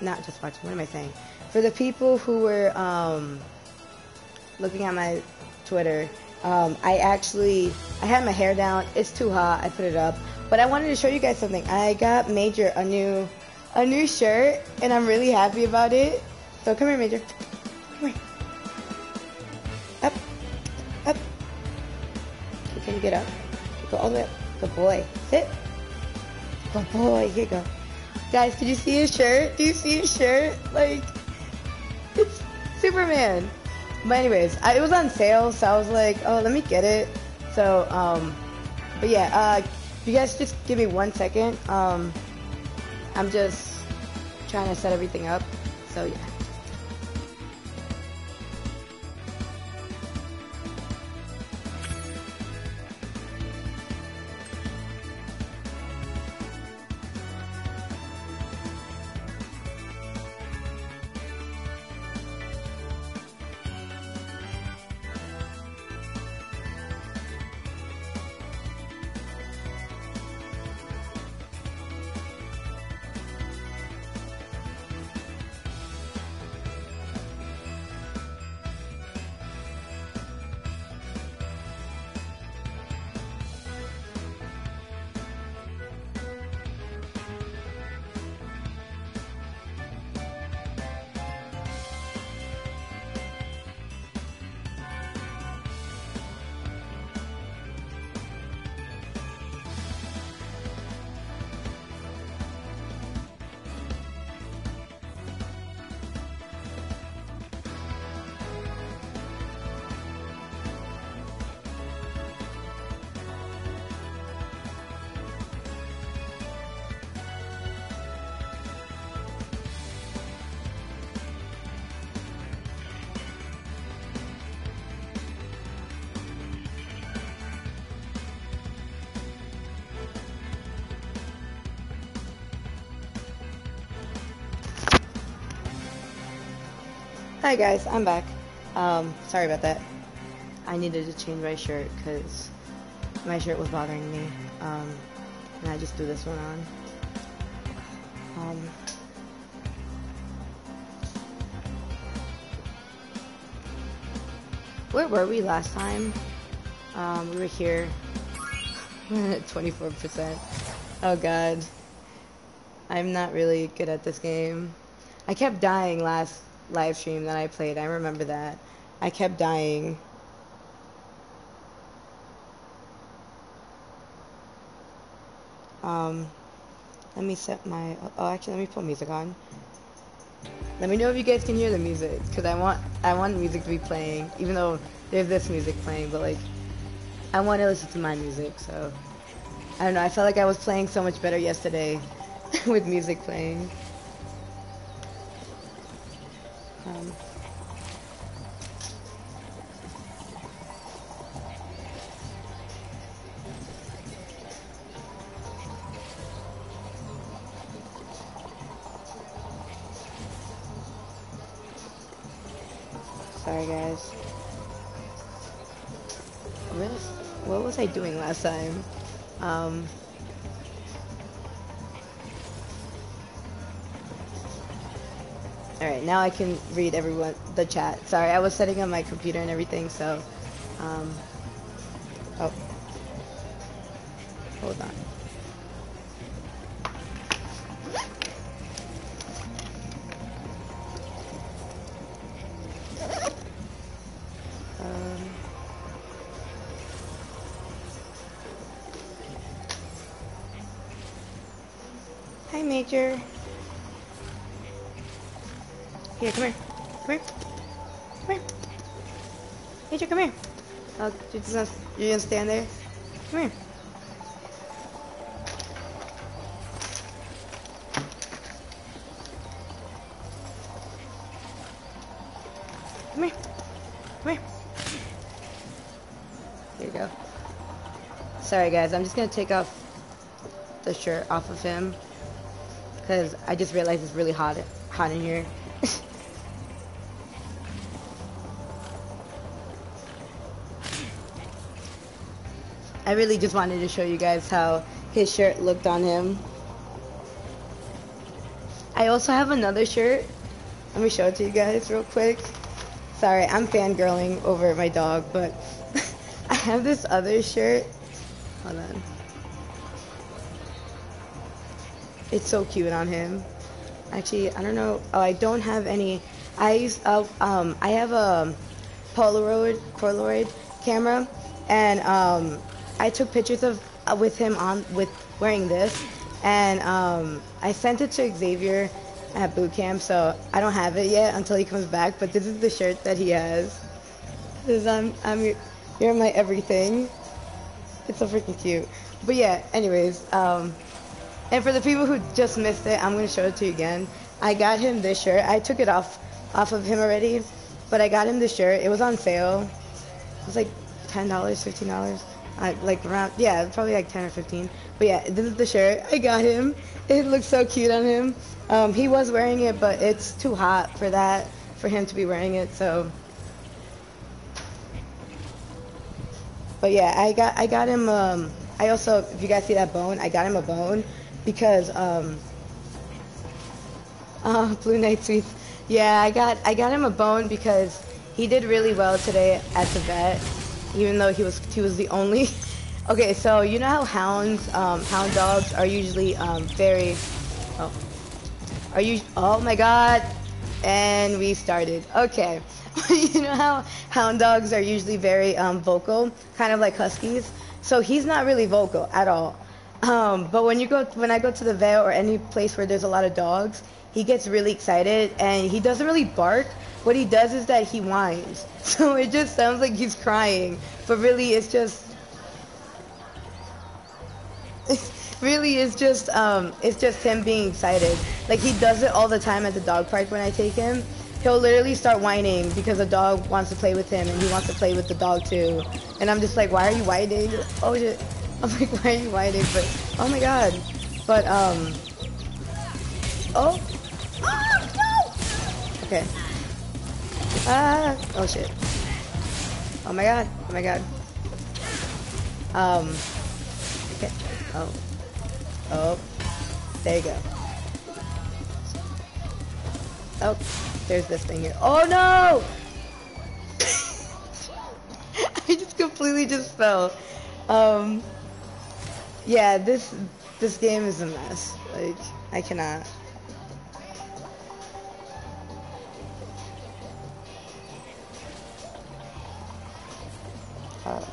not just watching. What am I saying? For the people who were um, looking at my Twitter, um, I actually I had my hair down. It's too hot. I put it up, but I wanted to show you guys something. I got Major a new a new shirt, and I'm really happy about it. So come here, Major. Come here. Up, up. Can you get up? Go all the way up. Good boy. Sit. Good boy. Here you go. Guys, did you see his shirt? Do you see his shirt? Like, it's Superman. But anyways, I, it was on sale, so I was like, oh, let me get it. So, um, but yeah, uh, you guys just give me one second. Um, I'm just trying to set everything up. So yeah. Hi guys, I'm back. Um, sorry about that. I needed to change my shirt because my shirt was bothering me. Um, and I just threw this one on. Um, where were we last time? Um, we were here. 24%. Oh god. I'm not really good at this game. I kept dying last live stream that I played. I remember that. I kept dying. Um, let me set my. Oh, actually, let me put music on. Let me know if you guys can hear the music, cause I want I want music to be playing, even though there's this music playing, but like I want to listen to my music. So I don't know. I felt like I was playing so much better yesterday with music playing. Um, sorry guys. What was, what was I doing last time? Um, Alright, now I can read everyone, the chat. Sorry, I was setting up my computer and everything, so, um, oh, hold on. Um, Hi, Major. Just gonna, stand there? Come here. Come here. Come here. Here you go. Sorry guys, I'm just gonna take off the shirt off of him because I just realized it's really hot hot in here. I really just wanted to show you guys how his shirt looked on him. I also have another shirt. Let me show it to you guys real quick. Sorry, I'm fangirling over my dog, but I have this other shirt. Hold on. It's so cute on him. Actually, I don't know. Oh, I don't have any. I use. Uh, um, I have a Polaroid Polaroid camera, and um, I took pictures of uh, with him on with wearing this, and um, I sent it to Xavier at boot camp. So I don't have it yet until he comes back. But this is the shirt that he has. Cause I'm I'm your, you're my everything. It's so freaking cute. But yeah. Anyways, um, and for the people who just missed it, I'm gonna show it to you again. I got him this shirt. I took it off off of him already, but I got him this shirt. It was on sale. It was like ten dollars, fifteen dollars. I, like around yeah, probably like ten or fifteen. But yeah, this is the shirt I got him. It looks so cute on him. Um, he was wearing it, but it's too hot for that for him to be wearing it. So. But yeah, I got I got him. Um, I also, if you guys see that bone, I got him a bone because um, uh, Blue Night Sweets. Yeah, I got I got him a bone because he did really well today at the vet, even though he was he was the only. okay, so you know how hounds um, hound dogs are usually um, very. Oh, are you? Oh my God! And we started. Okay, you know how hound dogs are usually very um, vocal, kind of like huskies. So he's not really vocal at all. Um, but when you go, when I go to the vet or any place where there's a lot of dogs, he gets really excited and he doesn't really bark. What he does is that he whines. So it just sounds like he's crying, but really it's just, really it's just, um, it's just him being excited. Like he does it all the time at the dog park when I take him. He'll literally start whining because a dog wants to play with him and he wants to play with the dog too. And I'm just like, why are you whining? Oh shit. I'm like, why are you whining? But, oh my god. But, um, oh. Ah, no! Okay. Ah, oh shit. Oh my god, oh my god. Um, okay. Oh. Oh. There you go. Oh, there's this thing here. Oh no! I just completely just fell. Um, yeah, this this game is a mess. Like, I cannot. Uh,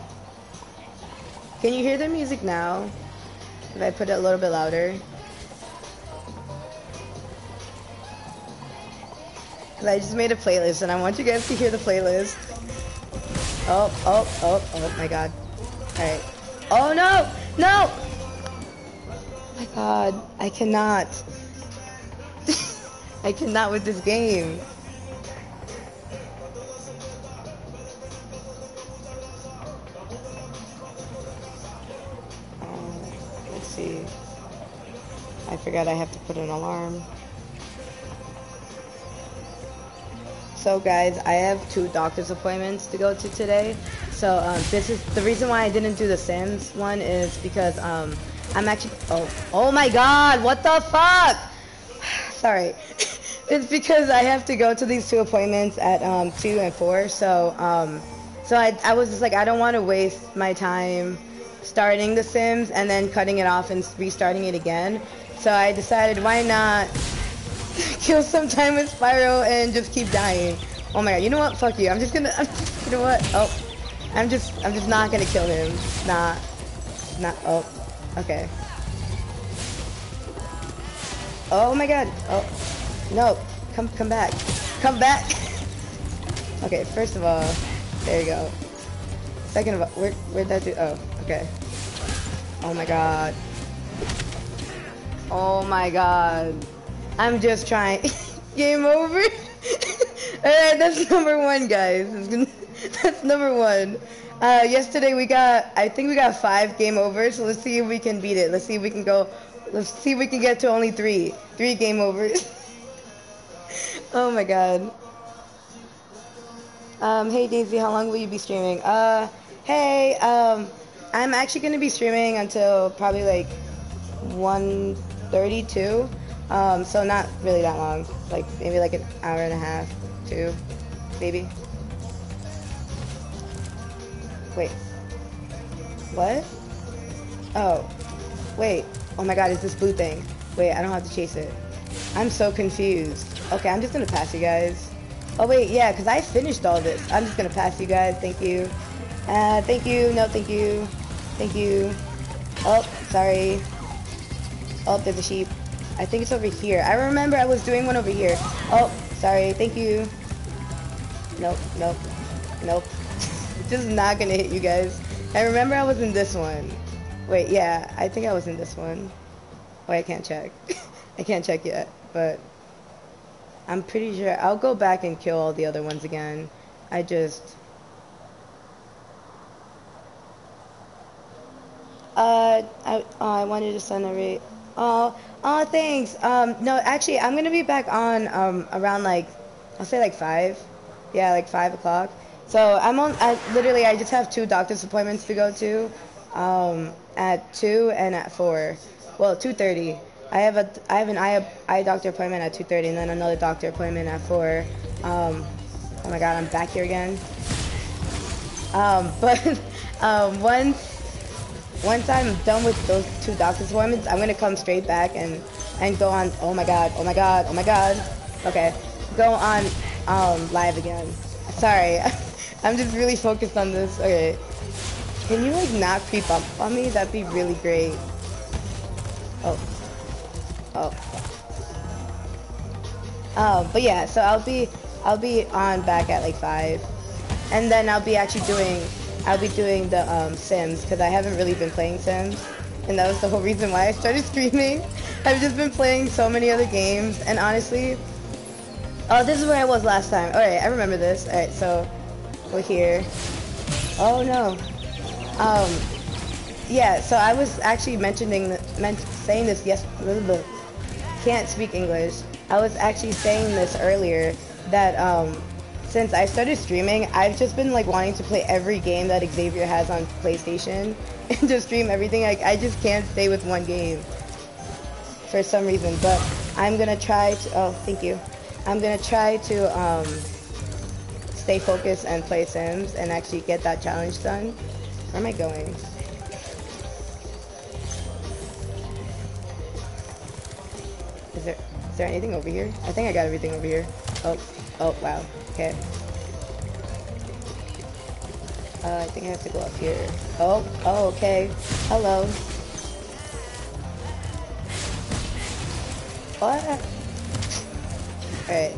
can you hear the music now? If I put it a little bit louder. Cause I just made a playlist and I want you guys to hear the playlist. Oh, oh, oh, oh my god. Alright. Oh no! No! my god, I cannot. I cannot with this game. Forgot I have to put an alarm. So guys, I have two doctor's appointments to go to today. So um, this is the reason why I didn't do the Sims one is because um, I'm actually, oh, oh my god, what the fuck? Sorry. it's because I have to go to these two appointments at um, 2 and 4, so, um, so I, I was just like, I don't want to waste my time starting The Sims and then cutting it off and restarting it again. So I decided, why not kill some time with Spyro and just keep dying. Oh my god, you know what? Fuck you. I'm just gonna, I'm just, you know what? Oh, I'm just, I'm just not gonna kill him. Not, not, oh. Okay. Oh my god. Oh. No. Come come back. Come back. okay, first of all, there you go. Second of all, where where'd that do oh, okay. Oh my god. Oh my god. I'm just trying game over. Alright, that's number one guys. That's number one. Uh, yesterday we got, I think we got five game overs. So let's see if we can beat it. Let's see if we can go. Let's see if we can get to only three, three game overs. oh my god. Um, hey Daisy, how long will you be streaming? Uh, hey, um, I'm actually gonna be streaming until probably like 1:32. Um, so not really that long. Like maybe like an hour and a half, two, maybe. Wait. What? Oh. Wait. Oh my god, it's this blue thing. Wait, I don't have to chase it. I'm so confused. Okay, I'm just gonna pass you guys. Oh wait, yeah, because I finished all this. I'm just gonna pass you guys. Thank you. Uh, thank you. No, thank you. Thank you. Oh, sorry. Oh, there's a sheep. I think it's over here. I remember I was doing one over here. Oh, sorry. Thank you. Nope, nope, nope. just not gonna hit you guys. I remember I was in this one. Wait, yeah, I think I was in this one. Oh, I can't check. I can't check yet, but I'm pretty sure I'll go back and kill all the other ones again. I just uh I oh, I wanted to send a rate. Oh, oh thanks. Um no, actually I'm gonna be back on um around like I'll say like five. Yeah, like five o'clock. So I'm on I literally I just have two doctor's appointments to go to. Um at two and at four. Well, two thirty. I have a I have an eye eye doctor appointment at 2:30 and then another doctor appointment at 4. Um, oh my God, I'm back here again. Um, but um, once once I'm done with those two doctor's appointments, I'm gonna come straight back and and go on. Oh my God, oh my God, oh my God. Okay, go on um, live again. Sorry, I'm just really focused on this. Okay, can you like not creep up on me? That'd be really great. Oh. Oh. Um, but yeah, so I'll be I'll be on back at like five, and then I'll be actually doing I'll be doing the um, Sims because I haven't really been playing Sims, and that was the whole reason why I started streaming. I've just been playing so many other games, and honestly, oh, this is where I was last time. All right, I remember this. All right, so we're here. Oh no. Um, yeah, so I was actually mentioning, meant saying this yes can't speak English. I was actually saying this earlier that um, since I started streaming, I've just been like wanting to play every game that Xavier has on PlayStation and just stream everything. Like I just can't stay with one game for some reason. But I'm gonna try to. Oh, thank you. I'm gonna try to um, stay focused and play Sims and actually get that challenge done. Where am I going? Is there is there anything over here? I think I got everything over here. Oh, oh wow. Okay. Uh, I think I have to go up here. Oh, oh, okay. Hello. What? Alright.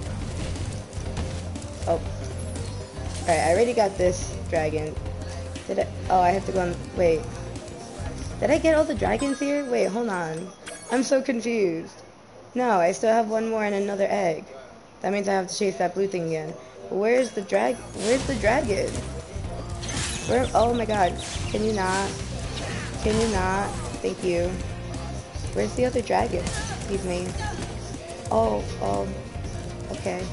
Oh. Alright, I already got this dragon. Did I? Oh, I have to go on. Wait. Did I get all the dragons here? Wait, hold on. I'm so confused. No, I still have one more and another egg. That means I have to chase that blue thing again. Where's the drag? Where's the dragon? Where? Oh my god. Can you not? Can you not? Thank you. Where's the other dragon? Excuse me. Oh, oh. Okay.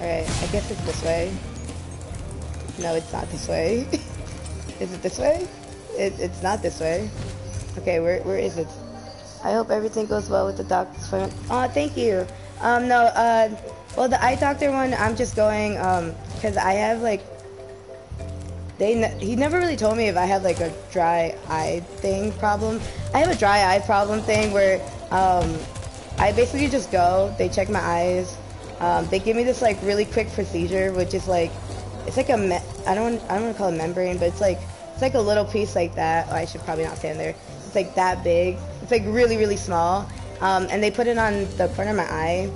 Alright, I guess it's this way. No, it's not this way. is it this way? It, it's not this way. Okay, where, where is it? I hope everything goes well with the doctor's appointment. Oh, thank you. Um, no, uh, well, the eye doctor one, I'm just going, um, because I have, like, they, ne he never really told me if I had, like, a dry eye thing problem. I have a dry eye problem thing where, um, I basically just go, they check my eyes, um, they give me this, like, really quick procedure, which is, like, it's like a, me I don't, I don't want to call it membrane, but it's, like, it's like a little piece like that. Oh, I should probably not stand there. It's like that big. It's like really, really small. Um, and they put it on the corner of my eye,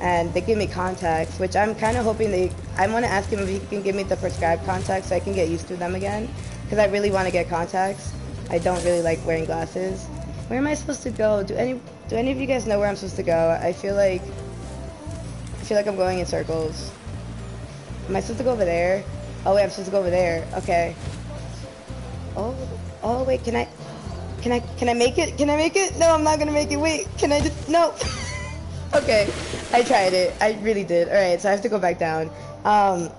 and they give me contacts, which I'm kind of hoping they. I want to ask him if he can give me the prescribed contacts so I can get used to them again, because I really want to get contacts. I don't really like wearing glasses. Where am I supposed to go? Do any Do any of you guys know where I'm supposed to go? I feel like I feel like I'm going in circles. Am I supposed to go over there? Oh wait, I'm supposed to go over there. Okay. Oh, oh wait, can I? Can I can I make it? Can I make it? No, I'm not gonna make it. Wait, can I just no? okay, I tried it. I really did. All right, so I have to go back down. Um,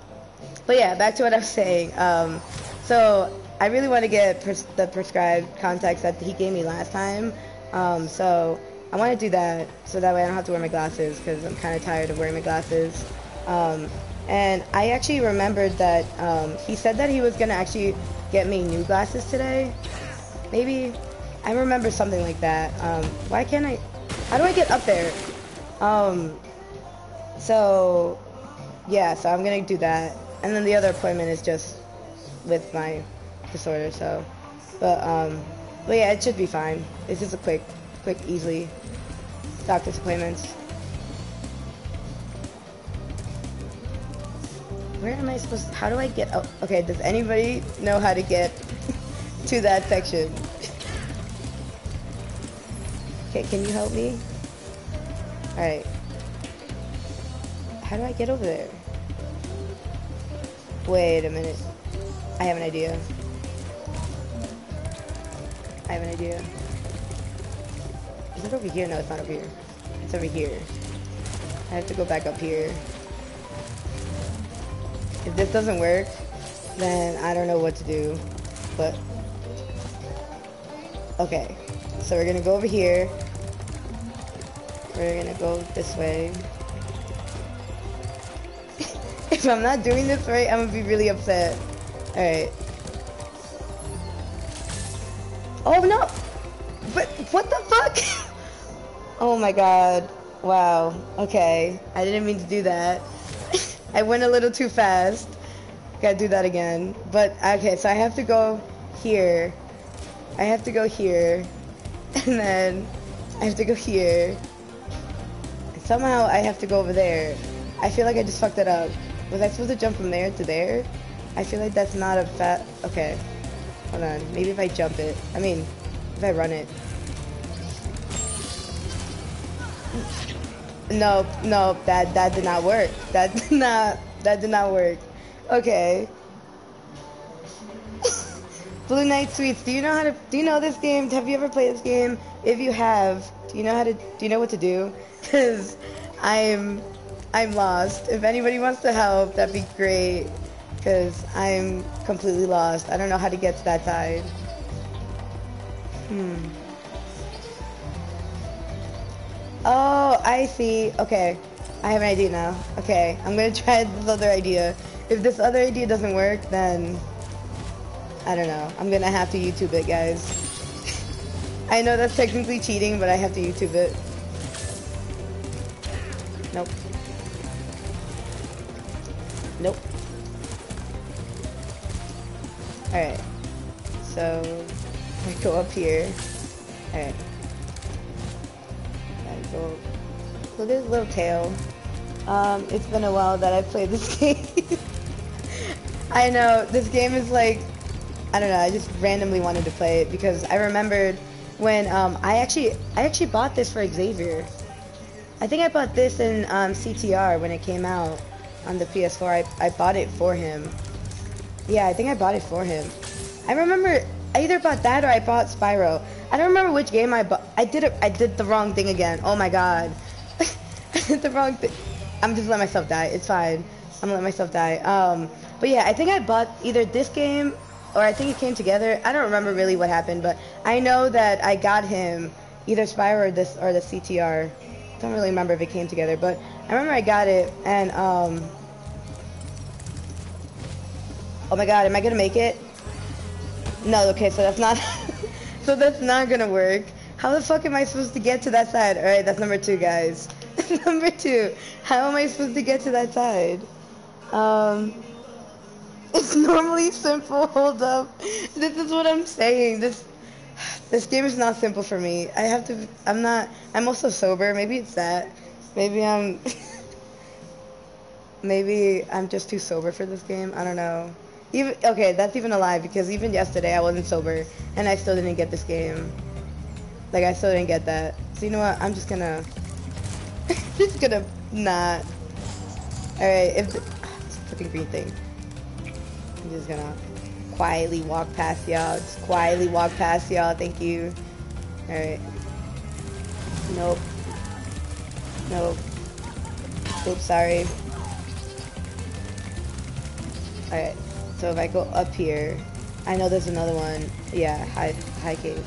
but yeah, back to what I was saying. Um, so I really want to get pres the prescribed contacts that he gave me last time, Um, so I want to do that so that way I don't have to wear my glasses because I'm kind of tired of wearing my glasses. Um, and I actually remembered that um, he said that he was gonna actually get me new glasses today. Maybe I remember something like that. Um, why can't I? How do I get up there? Um, so yeah, so I'm gonna do that, and then the other appointment is just with my disorder. So, but um, but yeah, it should be fine. It's just a quick, quick, easily doctor's appointments. Where am I supposed to, how do I get, oh, okay, does anybody know how to get to that section? okay, can you help me? Alright. How do I get over there? Wait a minute. I have an idea. I have an idea. Is it over here? No, it's not over here. It's over here. I have to go back up here. If this doesn't work, then I don't know what to do. But, okay. So we're gonna go over here. We're gonna go this way. if I'm not doing this right, I'm gonna be really upset. Alright. Oh no! But what the fuck? oh my god. Wow. Okay. I didn't mean to do that. I went a little too fast. Gotta do that again. But, okay, so I have to go here. I have to go here. And then I have to go here. Somehow I have to go over there. I feel like I just fucked it up. Was I supposed to jump from there to there? I feel like that's not a fat... Okay. Hold on. Maybe if I jump it. I mean, if I run it. No, no, that that did not work. That did not that did not work. Okay. Blue Knight Sweets, do you know how to do you know this game? Have you ever played this game? If you have, do you know how to do you know what to do? Cuz I'm I'm lost. If anybody wants to help, that'd be great. Cuz I'm completely lost. I don't know how to get to that side. Hmm. Oh, I see. Okay. I have an idea now. Okay, I'm gonna try this other idea. If this other idea doesn't work, then... I don't know. I'm gonna have to YouTube it, guys. I know that's technically cheating, but I have to YouTube it. Nope. Nope. Alright. So, I go up here. Alright I go. Look at his little tail. Um, it's been a while that I played this game. I know, this game is like, I don't know, I just randomly wanted to play it because I remembered when um, I actually I actually bought this for Xavier. I think I bought this in um, CTR when it came out on the PS4. I, I bought it for him. Yeah, I think I bought it for him. I remember I either bought that or I bought Spyro. I don't remember which game I bought. I did it. I did the wrong thing again. Oh my god. I did the wrong thing. I'm just letting myself die. It's fine. I'm letting myself die. Um, but yeah, I think I bought either this game or I think it came together. I don't remember really what happened, but I know that I got him either Spyro or this or the CTR. Don't really remember if it came together, but I remember I got it and um. Oh my god, am I gonna make it? No, okay, so that's not. so that's not gonna work. How the fuck am I supposed to get to that side? Alright, that's number two, guys. number two. How am I supposed to get to that side? Um, it's normally simple. Hold up. This is what I'm saying. This this game is not simple for me. I have to. I'm not. I'm also sober. Maybe it's that. Maybe I'm. maybe I'm just too sober for this game. I don't know. Even okay, that's even a lie because even yesterday I wasn't sober and I still didn't get this game. Like I still didn't get that. So you know what? I'm just gonna, just gonna not. All right, if the, this fucking green thing. I'm just gonna quietly walk past y'all. Just quietly walk past y'all. Thank you. All right. Nope. Nope. Oops, sorry. Alright. So if I go up here, I know there's another one. Yeah, high, high cave.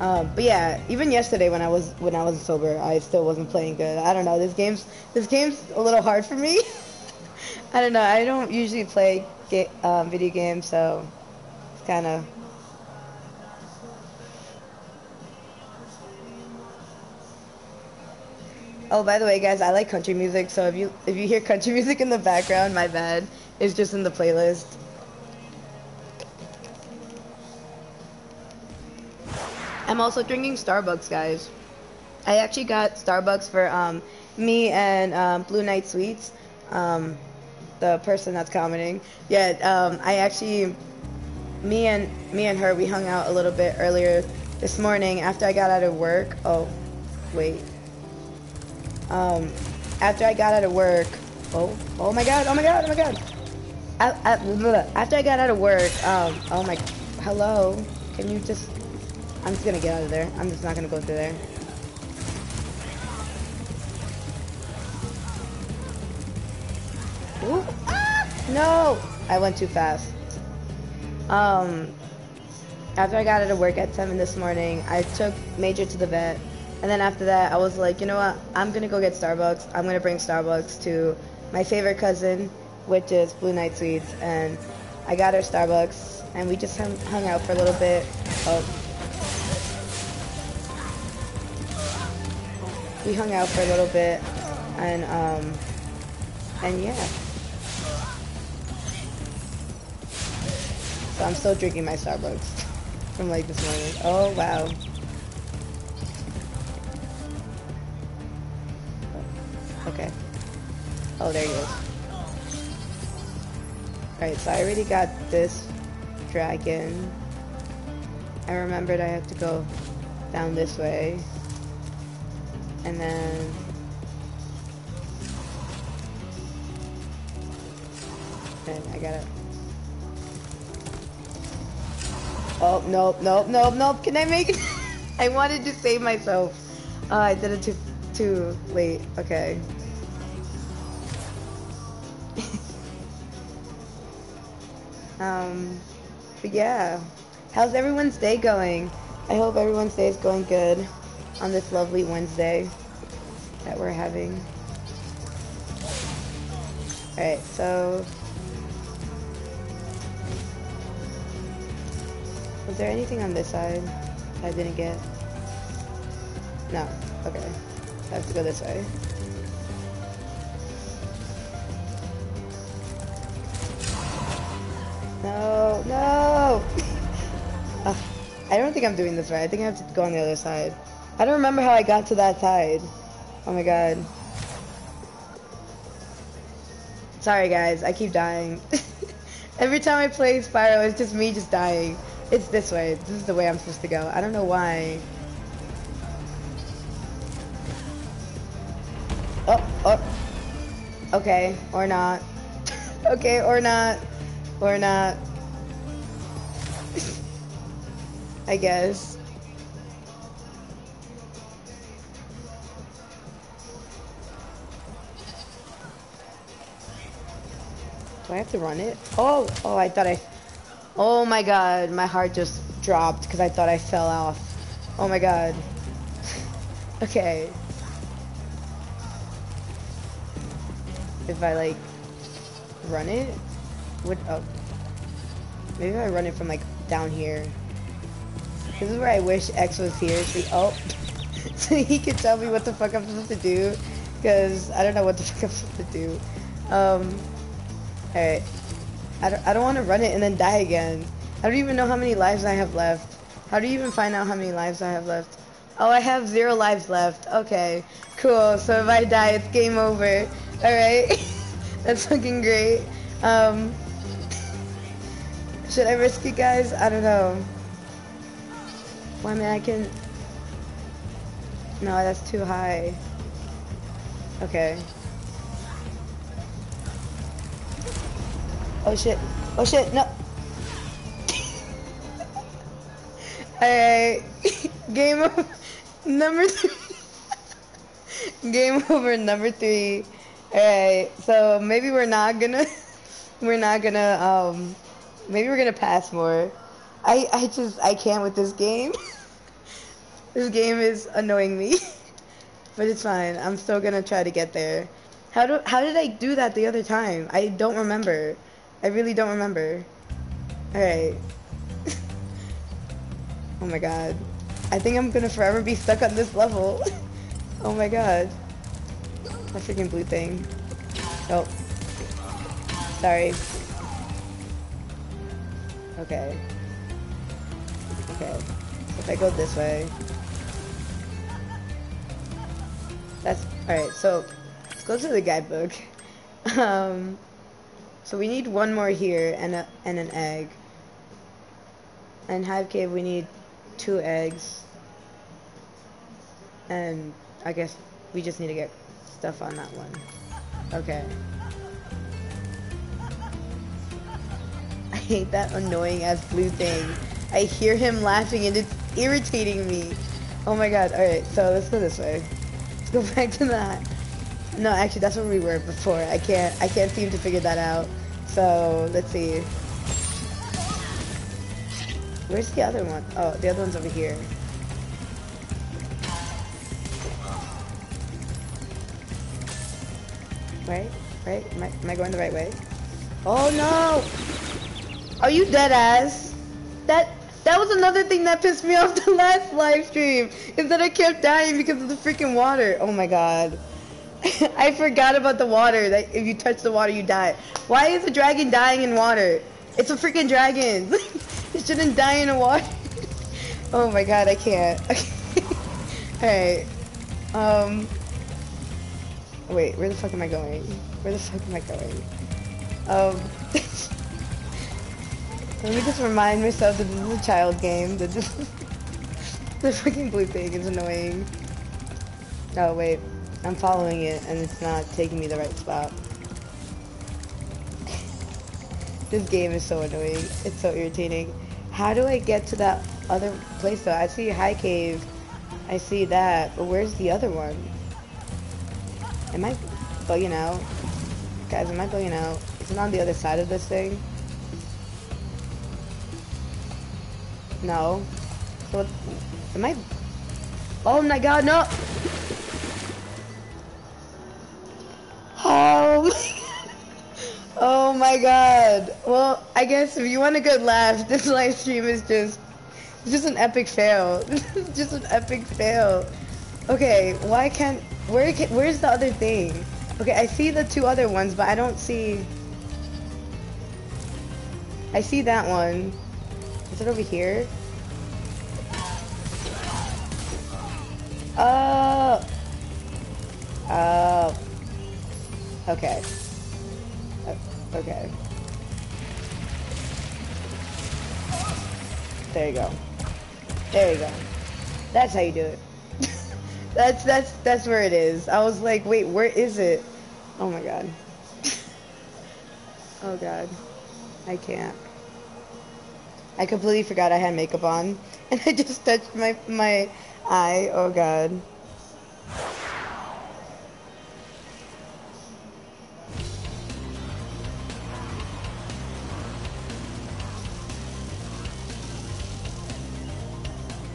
Um, but yeah, even yesterday when I was when I was sober, I still wasn't playing good. I don't know. This game's this game's a little hard for me. I don't know. I don't usually play ga- um, video games, so it's kind of. Oh, by the way, guys, I like country music, so if you if you hear country music in the background, my bad. It's just in the playlist. I'm also drinking Starbucks, guys. I actually got Starbucks for um, me and um, Blue Night Sweets, um, the person that's commenting. Yeah, um, I actually, me and me and her, we hung out a little bit earlier this morning after I got out of work. Oh, wait. Um, after I got out of work. Oh, oh my God! Oh my God! Oh my God! I, I, after I got out of work, um, oh my, hello, can you just? I'm just gonna get out of there. I'm just not gonna go through there. Ooh. No! I went too fast. Um, after I got out of work at 7 this morning, I took Major to the vet. And then after that, I was like, you know what? I'm gonna go get Starbucks. I'm gonna bring Starbucks to my favorite cousin, which is Blue Night Sweets. And I got her Starbucks, and we just hung, hung out for a little bit. Oh. We hung out for a little bit, and um, and yeah. So I'm still drinking my Starbucks from like this morning. Oh wow. Okay. Oh, there he is. Alright, so I already got this dragon. I remembered I have to go down this way. And then... Then I gotta... Oh, nope, nope, nope, nope. Can I make it? I wanted to save myself. Uh, I did it too, too late. Okay. um, but yeah. How's everyone's day going? I hope everyone's day is going good on this lovely Wednesday that we're having. Alright, so... Was there anything on this side I didn't get? No. Okay. I have to go this way. No, no! I don't think I'm doing this right. I think I have to go on the other side. I don't remember how I got to that side. Oh my god. Sorry guys, I keep dying. Every time I play Spyro, it's just me just dying. It's this way. This is the way I'm supposed to go. I don't know why. Oh, oh. Okay, or not. okay, or not. Or not. I guess. Do I have to run it? Oh, oh, I thought I... Oh my god, my heart just dropped because I thought I fell off. Oh my god. okay. If I, like, run it? Would, oh. Maybe if I run it from, like, down here. This is where I wish X was here. So, oh. so he could tell me what the fuck I'm supposed to do. Because I don't know what the fuck I'm supposed to do. Um... Alright. I don't, I don't want to run it and then die again. I don't even know how many lives I have left. How do you even find out how many lives I have left? Oh, I have zero lives left. Okay, cool. So if I die, it's game over. Alright. That's fucking great. Um, should I risk it, guys? I don't know. Well, I mean, I can... No, that's too high. Okay. Oh shit. Oh shit, no. Alright. Game over. Number three. Game over number three. Alright, so maybe we're not gonna. We're not gonna, um. Maybe we're gonna pass more. I, I just, I can't with this game. This game is annoying me. but it's fine. I'm still gonna try to get there. How do how did I do that the other time? I don't remember. I really don't remember. Alright. oh my god. I think I'm gonna forever be stuck on this level. oh my god. That freaking blue thing. Oh. Sorry. Okay. Okay. So if I go this way. That's alright, so let's go to the guidebook. um so we need one more here and a and an egg. And High Cave we need two eggs. And I guess we just need to get stuff on that one. Okay. I hate that annoying ass blue thing. I hear him laughing and it's irritating me. Oh my god. Alright, so let's go this way. Let's go back to that. No, actually that's where we were before. I can't I can't seem to figure that out. So let's see. Where's the other one? Oh, the other one's over here. Right? Right? Am I, am I going the right way? Oh no! Are you dead ass? That that was another thing that pissed me off the last live stream is that I kept dying because of the freaking water. Oh my god. I forgot about the water that if you touch the water you die. Why is a dragon dying in water? It's a freaking dragon. it shouldn't die in a water. oh my god, I can't. Okay. Um Wait, where the fuck am I going? Where the fuck am I going? Um Let me just remind myself that this is a child game. That this the freaking blue thing is annoying. Oh wait, I'm following it and it's not taking me the right spot. this game is so annoying. It's so irritating. How do I get to that other place though? I see High Cave. I see that, but where's the other one? Am I bugging out? Guys, am I bugging out? Is it on the other side of this thing? No. So, am I? Oh my god, no! My god. Well, I guess if you want a good laugh, this live stream is just just an epic fail. This is just an epic fail. Okay, why can't where can, where's the other thing? Okay, I see the two other ones, but I don't see I see that one. Is it over here? Oh. Oh. Okay. Okay. There you go. There you go. That's how you do it. that's that's that's where it is. I was like, wait, where is it? Oh my god. oh god. I can't. I completely forgot I had makeup on, and I just touched my my eye. Oh god.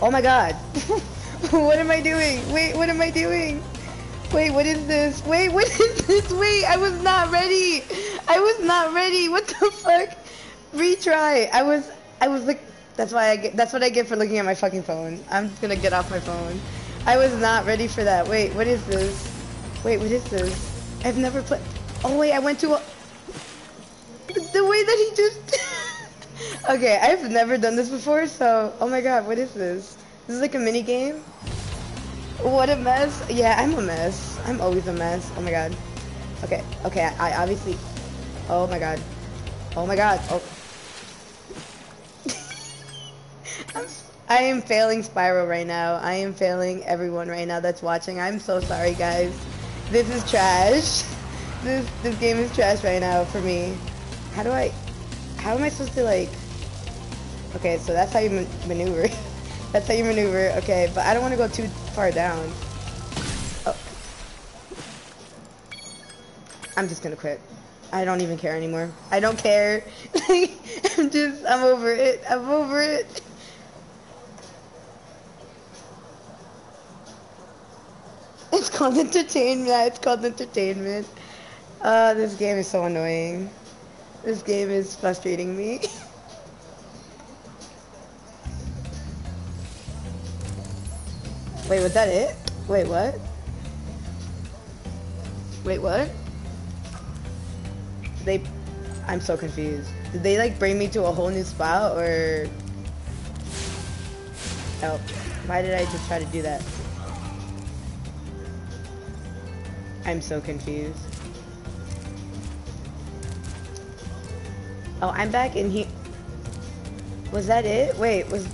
Oh my god. what am I doing? Wait, what am I doing? Wait, what is this? Wait, what is this? Wait, I was not ready. I was not ready. What the fuck? Retry. I was I was like, that's why I get, that's what I get for looking at my fucking phone. I'm just gonna get off my phone. I was not ready for that. Wait, what is this? Wait, what is this? I've never played. Oh wait, I went to a. The way that he just. okay, I've never done this before, so oh my god, what is this? This is like a mini game. What a mess. Yeah, I'm a mess. I'm always a mess. Oh my god. Okay, okay, I, I obviously. Oh my god. Oh my god. Oh. I am failing Spyro right now. I am failing everyone right now that's watching. I'm so sorry, guys. This is trash. This this game is trash right now for me. How do I... How am I supposed to, like... Okay, so that's how you man maneuver. that's how you maneuver. Okay, but I don't want to go too far down. Oh. I'm just gonna quit. I don't even care anymore. I don't care. I'm just, I'm over it. I'm over it. It's called entertainment. It's called entertainment. Uh, this game is so annoying. This game is frustrating me. Wait, was that it? Wait, what? Wait, what? They... I'm so confused. Did they, like, bring me to a whole new spot, or... Oh, why did I just try to do that? I'm so confused. Oh, I'm back in here. Was that it? Wait, was...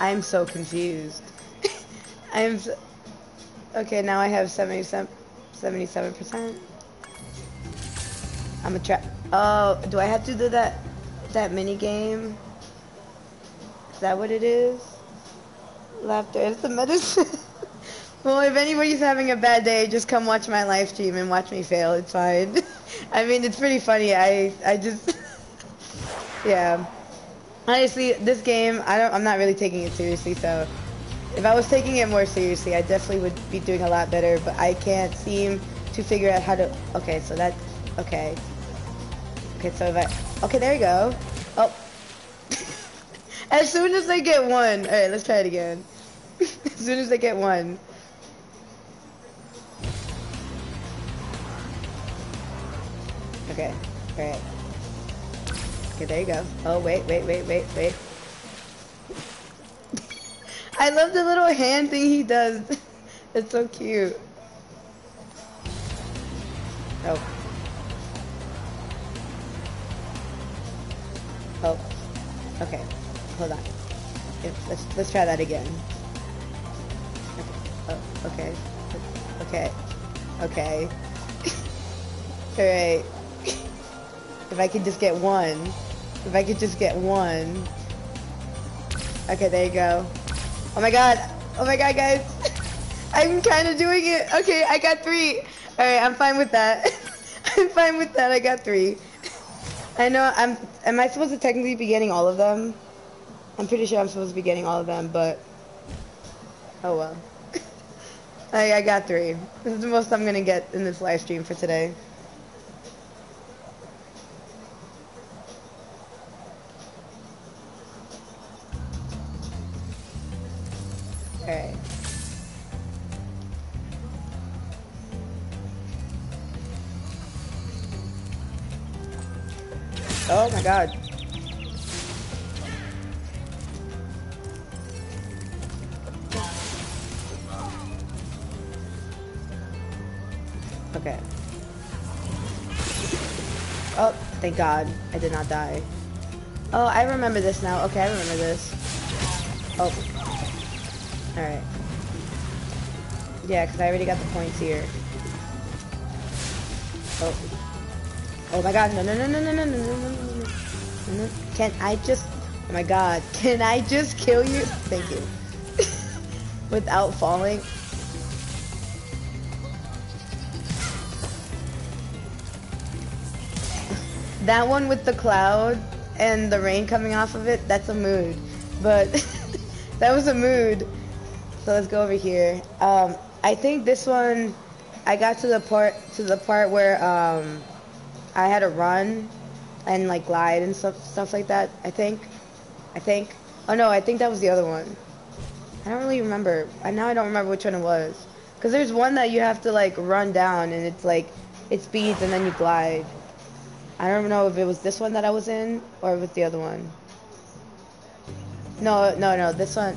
I'm so confused. I'm... So... Okay, now I have 77%. 77%. I'm a trap. Oh, do I have to do that that mini game? Is that what it is? Laughter is the medicine. well, if anybody's having a bad day, just come watch my live stream and watch me fail. It's fine. I mean, it's pretty funny. I I just yeah. Honestly, this game, I don't. I'm not really taking it seriously. So, if I was taking it more seriously, I definitely would be doing a lot better. But I can't seem to figure out how to. Okay, so that. Okay. Okay, so if I. Okay, there you go. Oh. as soon as they get one. All right, let's try it again. as soon as they get one. Okay. All right. Okay, there you go. Oh, wait, wait, wait, wait, wait. I love the little hand thing he does. it's so cute. Oh. Oh. Okay. Hold on. Let's let's try that again. Okay. Oh, okay. Okay. Okay. Alright. If I could just get one. If I could just get one. Okay, there you go. Oh my god. Oh my god, guys. I'm kind of doing it. Okay, I got three. Alright, I'm fine with that. I'm fine with that. I got three. I know, I'm, am I supposed to technically be getting all of them? I'm pretty sure I'm supposed to be getting all of them, but, oh well. I, I got three. This is the most I'm gonna get in this live stream for today. Alright. Oh my god. Okay. Oh, thank god. I did not die. Oh, I remember this now. Okay, I remember this. Oh. Alright. Yeah, because I already got the points here. Oh. Oh my god, no, no, no, no, no, no, no, no, no, no. Can I just, oh my god, can I just kill you? Thank you. Without falling. That one with the cloud and the rain coming off of it, that's a mood. But that was a mood. So let's go over here. Um, I think this one, I got to the part to the part where um, I had to run and like glide and stuff stuff like that. I think, I think. Oh no, I think that was the other one. I don't really remember. I now I don't remember which one it was. Cause there's one that you have to like run down and it's like it speeds and then you glide. I don't know if it was this one that I was in or it was the other one. No, no, no. This one.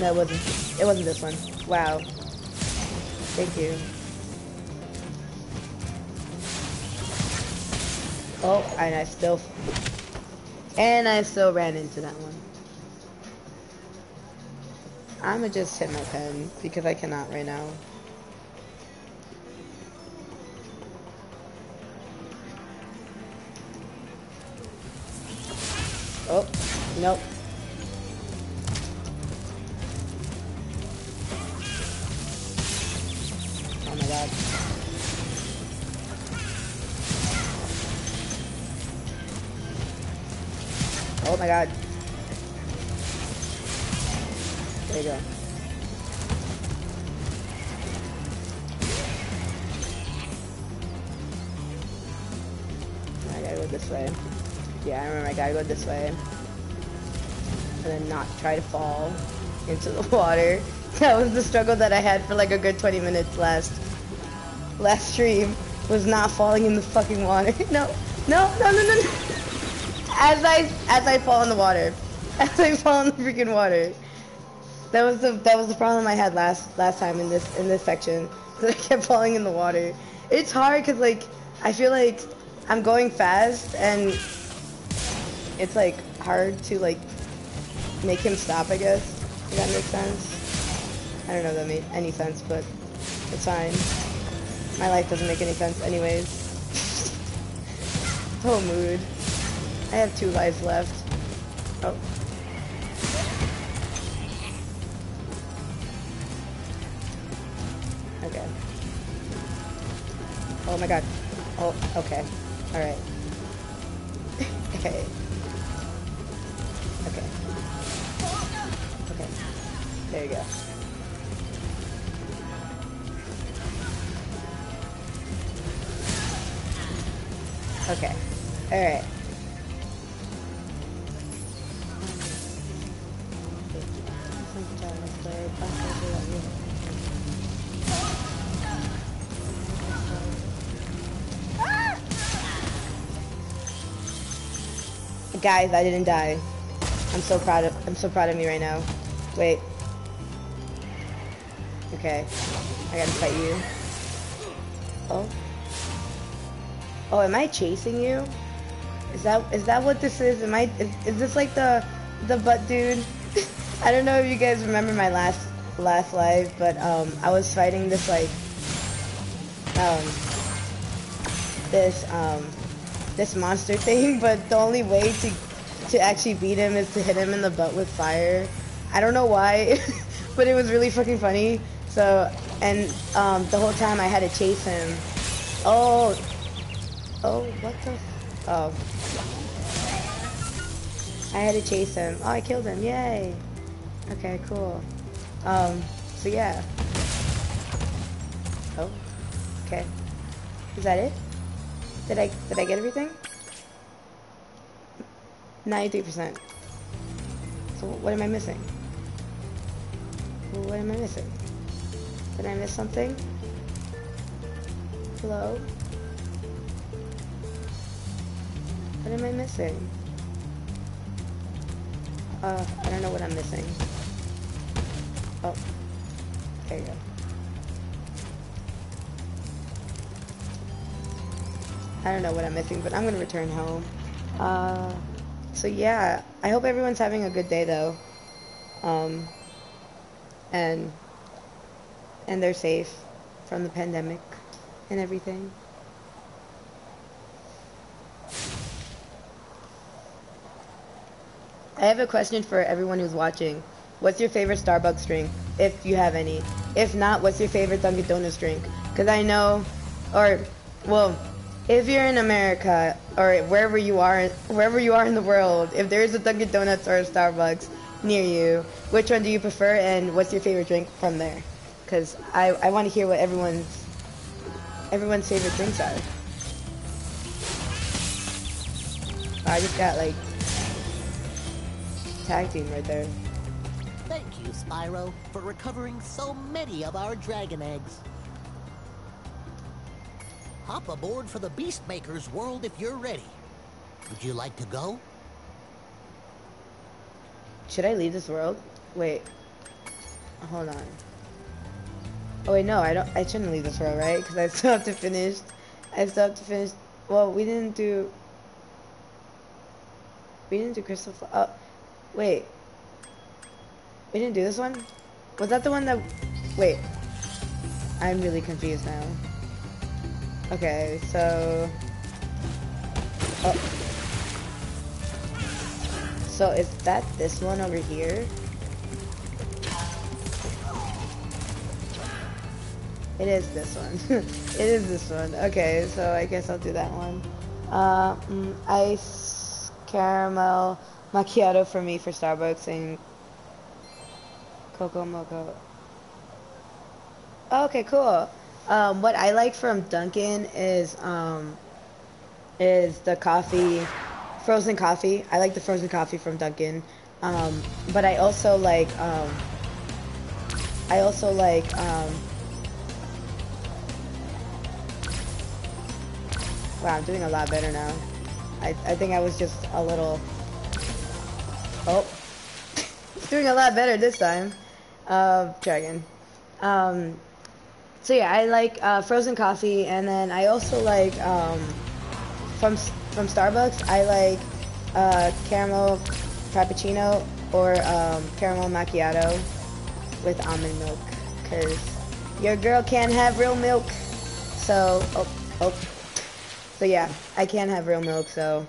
No, wasn't. It wasn't this one. Wow. Thank you. Oh, and I still... And I still ran into that one. I'ma just hit my pen, because I cannot right now. Oh, nope. Oh my god. Oh my god. There you go. I gotta go this way. Yeah, I remember I gotta go this way. And then not try to fall into the water. That was the struggle that I had for like a good 20 minutes last last stream. Was not falling in the fucking water. No, no, no, no, no. no. As I as I fall in the water, as I fall in the freaking water. That was the that was the problem I had last last time in this in this section. That I kept falling in the water. It's hard because like I feel like I'm going fast and it's like hard to like make him stop. I guess if that makes sense. I don't know if that made any sense, but it's fine. My life doesn't make any sense anyways. oh mood. I have two lives left. Oh. Okay. Oh my god. Oh, okay. Alright. okay. Okay. Okay. There you go. Okay. Alright. Guys, I didn't die. I'm so proud of I'm so proud of me right now. Wait. Okay. I gotta fight you. Oh. Oh, am I chasing you? Is that is that what this is? Am I is, is this like the the butt dude? I don't know if you guys remember my last last live, but um I was fighting this like um this um this monster thing, but the only way to to actually beat him is to hit him in the butt with fire. I don't know why, but it was really fucking funny. So, and um, the whole time I had to chase him. Oh, oh, what the? Oh, I had to chase him. Oh, I killed him! Yay! Okay, cool. Um, so yeah. Oh, okay. Is that it? Did I did I get everything? 93%. So what am I missing? What am I missing? Did I miss something? Hello? What am I missing? Uh, I don't know what I'm missing. Oh, there you go. I don't know what I'm missing, but I'm gonna return home. Uh, so yeah, I hope everyone's having a good day though. Um, and and they're safe from the pandemic and everything. I have a question for everyone who's watching. What's your favorite Starbucks drink, if you have any? If not, what's your favorite Dunkin' Donuts drink? Because I know, or, well, if you're in America or wherever you are, wherever you are in the world, if there is a Dunkin' Donuts or a Starbucks near you, which one do you prefer, and what's your favorite drink from there? Because I, I want to hear what everyone's everyone's favorite drinks are. I just got like tag team right there. Thank you, Spyro, for recovering so many of our dragon eggs. Hop aboard for the Beastmaker's world if you're ready. Would you like to go? Should I leave this world? Wait. Hold on. Oh wait, no, I don't. I shouldn't leave this world, right? Because I still have to finish. I still have to finish. Well, we didn't do. We didn't do Crystal. Fl oh, wait. We didn't do this one. Was that the one that? Wait. I'm really confused now. Okay, so... Oh. So is that this one over here? It is this one. it is this one. Okay, so I guess I'll do that one. Uh, mm, ice caramel macchiato for me for Starbucks and cocoa mocha. Okay, cool. Um, what I like from Dunkin' is um, is the coffee, frozen coffee. I like the frozen coffee from Dunkin'. Um, but I also like, um, I also like, um, wow, I'm doing a lot better now. I, I think I was just a little, oh, doing a lot better this time. Uh, dragon. Um, so yeah, I like uh, frozen coffee, and then I also like um, from from Starbucks. I like uh, caramel frappuccino or um, caramel macchiato with almond milk, cause your girl can't have real milk. So oh oh, so yeah, I can't have real milk. So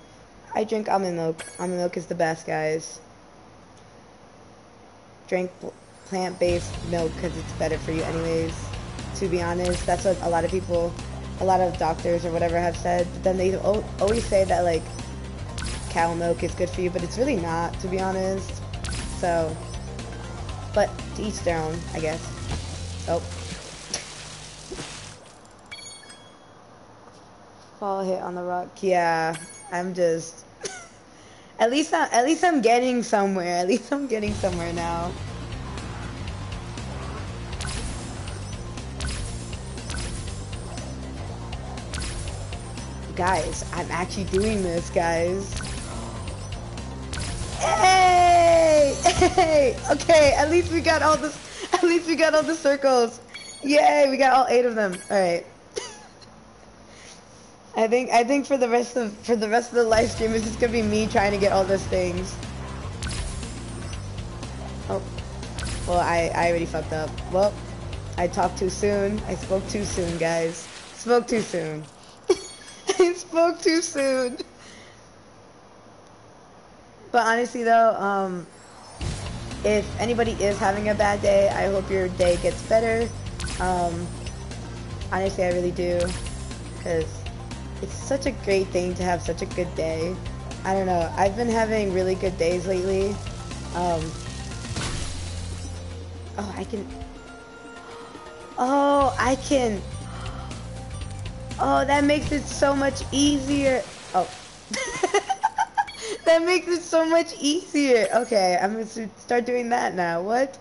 I drink almond milk. Almond milk is the best, guys. Drink plant-based milk because it's better for you anyways to be honest. That's what a lot of people, a lot of doctors or whatever have said. But then they always say that like cow milk is good for you, but it's really not, to be honest. So, but to each their own, I guess. Oh. Fall hit on the rock. Yeah, I'm just. At least, I, at least I'm getting somewhere. At least I'm getting somewhere now. Guys, I'm actually doing this, guys. Hey! Hey! Okay, at least we got all the, at least we got all the circles. Yay, we got all eight of them. Alright. I think I think for the rest of for the rest of the live stream it's just gonna be me trying to get all those things. Oh. Well I, I already fucked up. Well, I talked too soon. I spoke too soon, guys. Spoke too soon. I spoke too soon. But honestly though, um, if anybody is having a bad day, I hope your day gets better. Um, honestly, I really do. Because it's such a great thing to have such a good day. I don't know. I've been having really good days lately. Um, oh, I can... Oh, I can... Oh, that makes it so much easier. Oh. that makes it so much easier. Okay, I'm gonna start doing that now. What?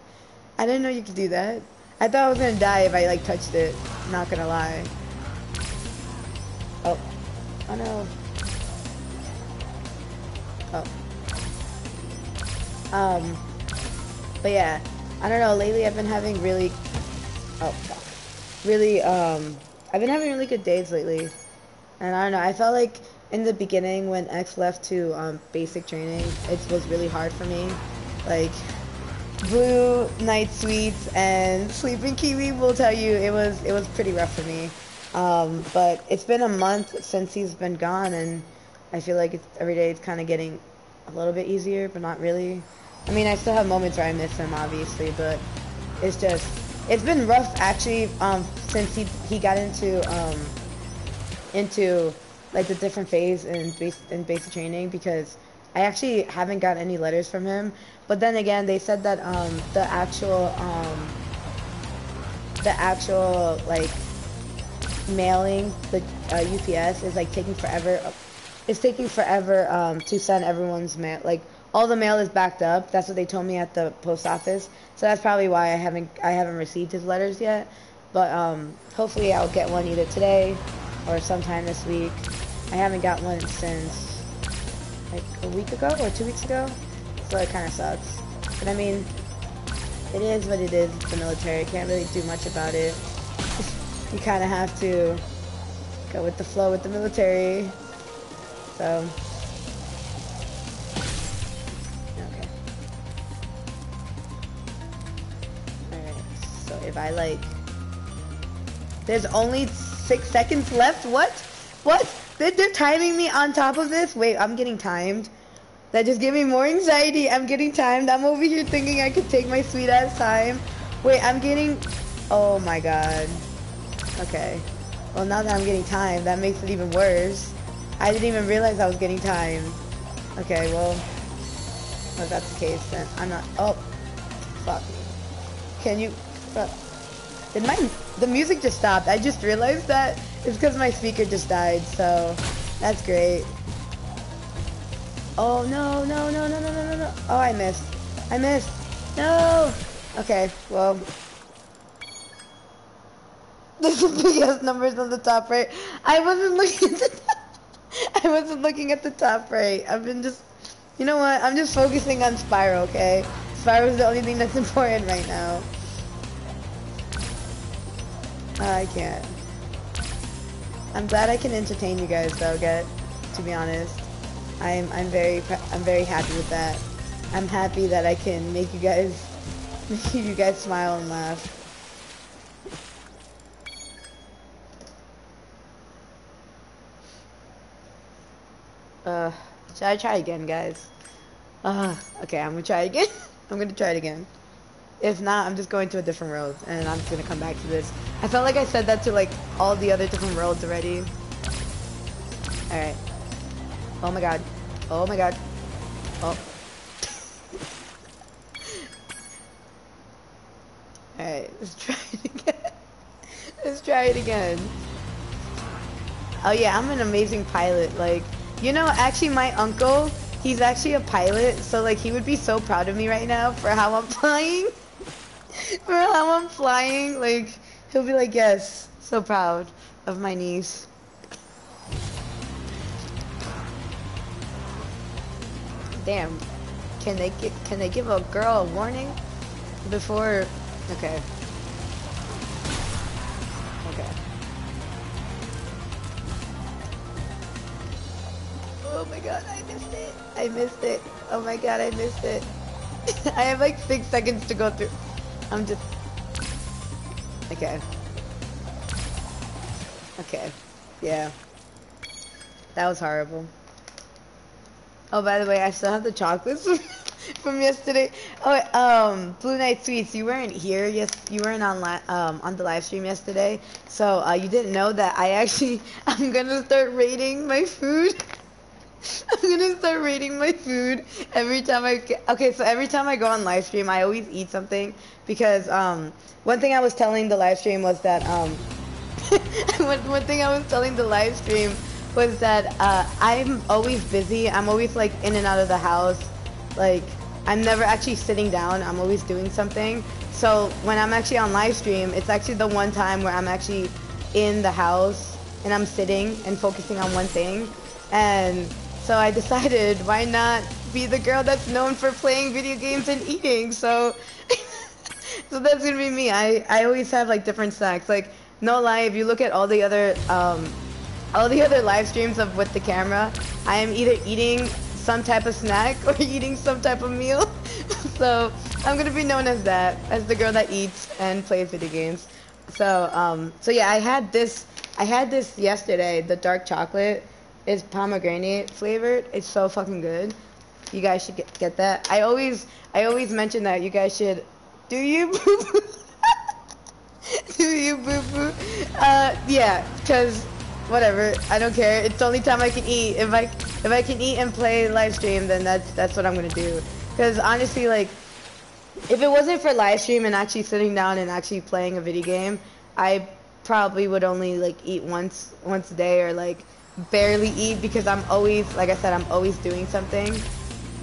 I didn't know you could do that. I thought I was gonna die if I like touched it. Not gonna lie. Oh. Oh no. Oh. Um. But yeah, I don't know. Lately, I've been having really. Oh fuck. Really um I've been having really good days lately. And I don't know, I felt like in the beginning when X left to um, basic training, it was really hard for me. Like, Blue, Night Sweets, and Sleeping Kiwi will tell you it was it was pretty rough for me. Um, but it's been a month since he's been gone, and I feel like it's, every day it's kind of getting a little bit easier, but not really. I mean, I still have moments where I miss him, obviously, but it's just it's been rough actually um, since he he got into um, into like the different phase in base in basic training because I actually haven't got any letters from him. But then again, they said that um, the actual um, the actual like mailing the uh, UPS is like taking forever. It's taking forever um, to send everyone's mail like all the mail is backed up. That's what they told me at the post office. So that's probably why I haven't I haven't received his letters yet. But um, hopefully I'll get one either today or sometime this week. I haven't got one since like a week ago or two weeks ago. So it kind of sucks. But I mean, it is what it is. It's the military. Can't really do much about it. You kind of have to go with the flow with the military. So Yeah. So if I like... There's only six seconds left? What? What? They're timing me on top of this? Wait, I'm getting timed. That just gave me more anxiety. I'm getting timed. I'm over here thinking I could take my sweet ass time. Wait, I'm getting... Oh my god. Okay. Well, now that I'm getting time, that makes it even worse. I didn't even realize I was getting time. Okay, well, if that's the case, then I'm not. Oh, fuck. Can you? Fuck. Did my the music just stopped? I just realized that it's because my speaker just died. So that's great. Oh no no no no no no no! Oh, I missed. I missed. No. Okay. Well. There's some big ass numbers on the top right. I wasn't looking at the top. I wasn't looking at the top right. I've been just, you know what? I'm just focusing on Spyro, okay? Spyro is the only thing that's important right now. Uh, I can't. I'm glad I can entertain you guys though, get to be honest. I'm I'm very I'm very happy with that. I'm happy that I can make you guys make you guys smile and laugh. Uh, should I try again, guys? Uh, okay, I'm gonna try again. I'm gonna try it again. If not, I'm just going to a different road, and I'm just gonna come back to this. I felt like I said that to like all the other different roads already. All right. Oh my god. Oh my god. Oh. Alright, let's try it again. let's try it again. Oh yeah, I'm an amazing pilot. Like, you know, actually my uncle, he's actually a pilot, so like he would be so proud of me right now for how I'm flying. for how I'm flying. Like, he'll be like, yes, so proud of my niece. Damn. Can they get can they give a girl a warning before okay. Okay. Oh my god, I missed it. I missed it. Oh my god, I missed it. I have like six seconds to go through. I'm just Okay. Okay. Yeah. That was horrible. Oh, by the way, I still have the chocolates from yesterday. Oh, um, Blue Night Sweets, you weren't here. Yes, you weren't on um on the live stream yesterday, so uh, you didn't know that I actually I'm gonna start rating my food. I'm gonna start rating my food every time I okay. So every time I go on live stream, I always eat something because um one thing I was telling the live stream was that um one, one thing I was telling the live stream was that uh, I'm always busy. I'm always like in and out of the house. Like I'm never actually sitting down. I'm always doing something. So when I'm actually on live stream, it's actually the one time where I'm actually in the house and I'm sitting and focusing on one thing. And so I decided why not be the girl that's known for playing video games and eating. So so that's gonna be me. I I always have like different snacks. Like no lie, if you look at all the other um, all the other live streams of with the camera, I am either eating some type of snack or eating some type of meal. so I'm gonna be known as that, as the girl that eats and plays video games. So um, so yeah, I had this, I had this yesterday. The dark chocolate is pomegranate flavored. It's so fucking good. You guys should get, get that. I always, I always mention that you guys should. Do you boo boo? do you boo boo? Uh, yeah, cause whatever. I don't care. It's the only time I can eat. If I if I can eat and play live stream, then that's that's what I'm gonna do. Because honestly, like, if it wasn't for live stream and actually sitting down and actually playing a video game, I probably would only like eat once once a day or like barely eat because I'm always like I said I'm always doing something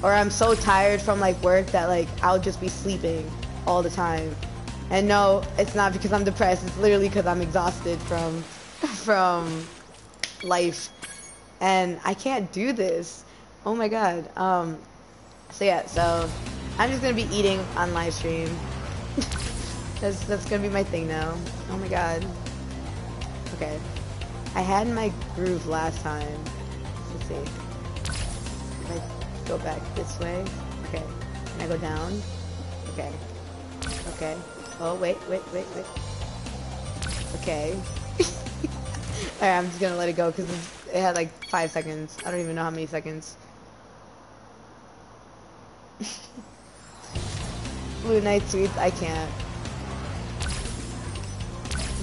or I'm so tired from like work that like I'll just be sleeping all the time. And no, it's not because I'm depressed. It's literally because I'm exhausted from from life and I can't do this. Oh my god. Um so yeah, so I'm just gonna be eating on live stream. that's that's gonna be my thing now. Oh my god. Okay. I had my groove last time. Let's see. If I go back this way. Okay. Can I go down? Okay. Okay. Oh wait, wait, wait, wait. Okay. Alright, I'm just gonna let it go because it had like five seconds. I don't even know how many seconds. Blue Night Sweets, I can't.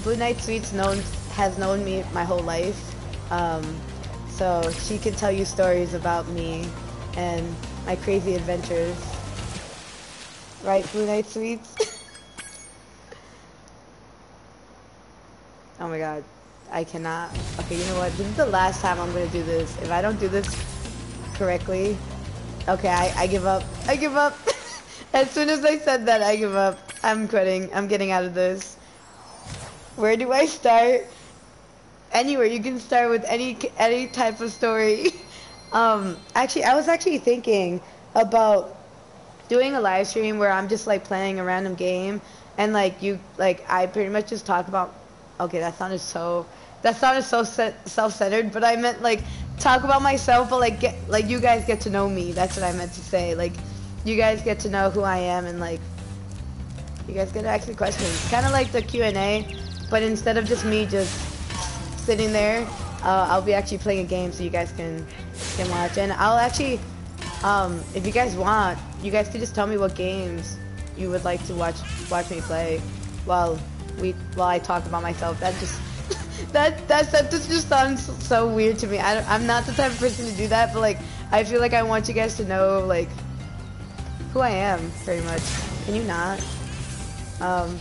Blue Night Sweets known has known me my whole life. Um, so she can tell you stories about me and my crazy adventures. Right, Blue Night Sweets? oh my god. I cannot. Okay, you know what? This is the last time I'm gonna do this. If I don't do this correctly, okay, I, I give up. I give up. as soon as I said that, I give up. I'm quitting. I'm getting out of this. Where do I start? Anywhere. You can start with any any type of story. um, actually, I was actually thinking about doing a live stream where I'm just like playing a random game and like you like I pretty much just talk about okay that sounded so that sounded so self-centered but I meant like talk about myself but like get like you guys get to know me that's what I meant to say like you guys get to know who I am and like you guys get to ask me questions kind of like the Q&A but instead of just me just sitting there uh, I'll be actually playing a game so you guys can can watch and I'll actually um, if you guys want, you guys could just tell me what games you would like to watch watch me play while we while I talk about myself. That just that that sentence just sounds so weird to me. I I'm not the type of person to do that, but like I feel like I want you guys to know like who I am, pretty much. Can you not? Um.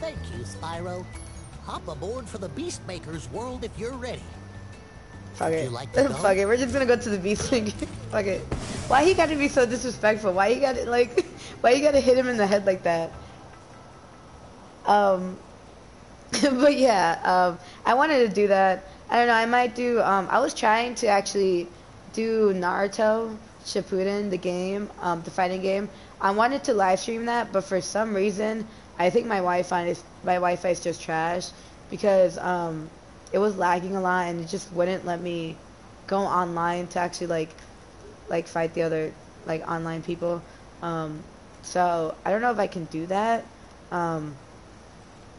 Thank you, Spyro. Hop aboard for the Beastmaker's world if you're ready. Fuck it. Like Fuck it. We're just gonna go to the beast thing. Fuck it. Why he gotta be so disrespectful? Why he gotta like? Why you gotta hit him in the head like that? Um. but yeah. Um. I wanted to do that. I don't know. I might do. Um. I was trying to actually do Naruto Shippuden, the game, um, the fighting game. I wanted to live stream that, but for some reason, I think my Wi-Fi is my Wi-Fi is just trash because um it was lagging a lot and it just wouldn't let me go online to actually like like fight the other like online people. Um, so I don't know if I can do that. Um,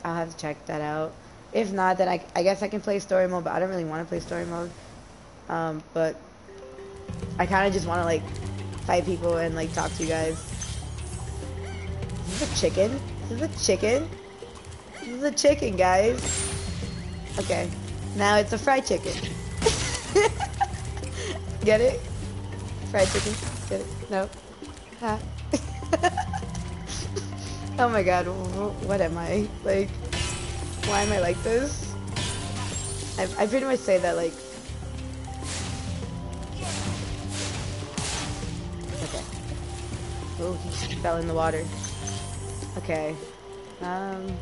I'll have to check that out. If not, then I, I guess I can play story mode, but I don't really want to play story mode. Um, but I kind of just want to like fight people and like talk to you guys. Is this a chicken? This is a chicken? This is a chicken, guys. Okay. Now it's a fried chicken. Get it? Fried chicken. Get it? No. Oh my god, what am I? Like, why am I like this? I, I pretty much say that like... Okay. Oh, he fell in the water. Okay. Um...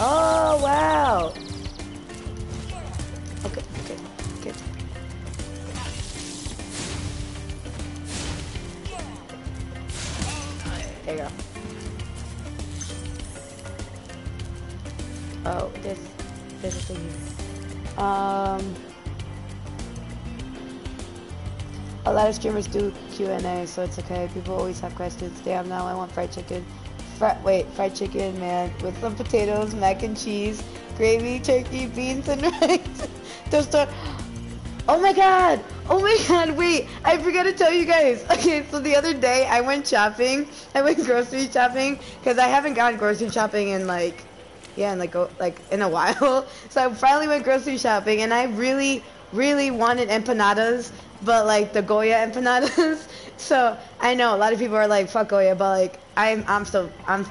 Oh, wow. Okay, okay, good. There you go. Oh, there's, there's a thing here. Um, a lot of streamers do Q&A, so it's okay. People always have questions. Damn, now I want fried chicken. Fri wait, fried chicken, man, with some potatoes, mac and cheese, gravy, turkey, beans, and rice. Toast Oh my god! Oh my god, wait, I forgot to tell you guys. Okay, so the other day I went shopping. I went grocery shopping because I haven't gone grocery shopping in like, yeah, in like, like in a while. So I finally went grocery shopping and I really, really wanted empanadas, but like the Goya empanadas. So I know a lot of people are like, fuck Goya, but like, I'm, I'm still, I'm,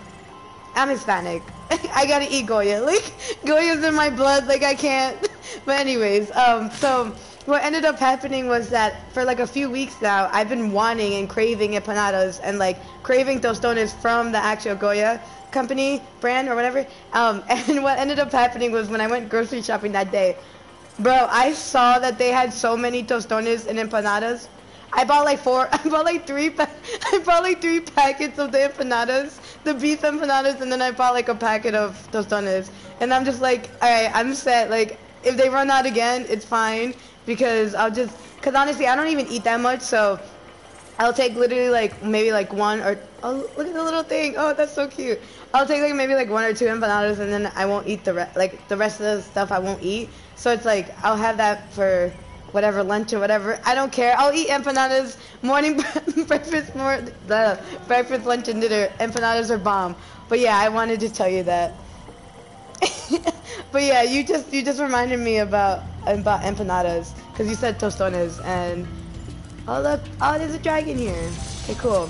I'm Hispanic. I gotta eat Goya. Like, Goya's in my blood. Like, I can't. But anyways, um, so what ended up happening was that for like a few weeks now, I've been wanting and craving empanadas and like craving tostones from the actual Goya company brand or whatever. Um, and what ended up happening was when I went grocery shopping that day, bro, I saw that they had so many tostones and empanadas I bought like four. I bought like three. I bought like three packets of the empanadas, the beef empanadas, and then I bought like a packet of tostones. And I'm just like, all right, I'm set. Like, if they run out again, it's fine because I'll just. Cause honestly, I don't even eat that much, so I'll take literally like maybe like one or oh look at the little thing. Oh, that's so cute. I'll take like maybe like one or two empanadas, and then I won't eat the rest. Like the rest of the stuff, I won't eat. So it's like I'll have that for whatever lunch or whatever. I don't care. I'll eat empanadas morning, breakfast, more the breakfast, lunch, and dinner. Empanadas are bomb. But yeah, I wanted to tell you that. but yeah, you just you just reminded me about about empanadas because you said tostones and oh look, oh there's a dragon here. Okay, cool.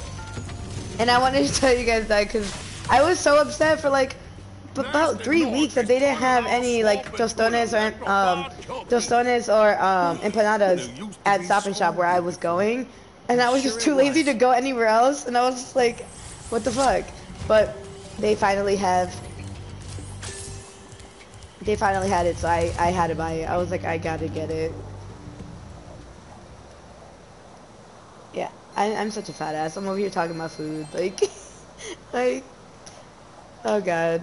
And I wanted to tell you guys that because I was so upset for like about three weeks that they didn't have any like tostones or um, tostones or um, empanadas at Stop and Shop where I was going, and I was just too lazy to go anywhere else, and I was just like, what the fuck? But they finally have. They finally had it, so I, I had to buy it. I was like, I gotta get it. Yeah, I, I'm such a fat ass. I'm over here talking about food, like, like, oh god.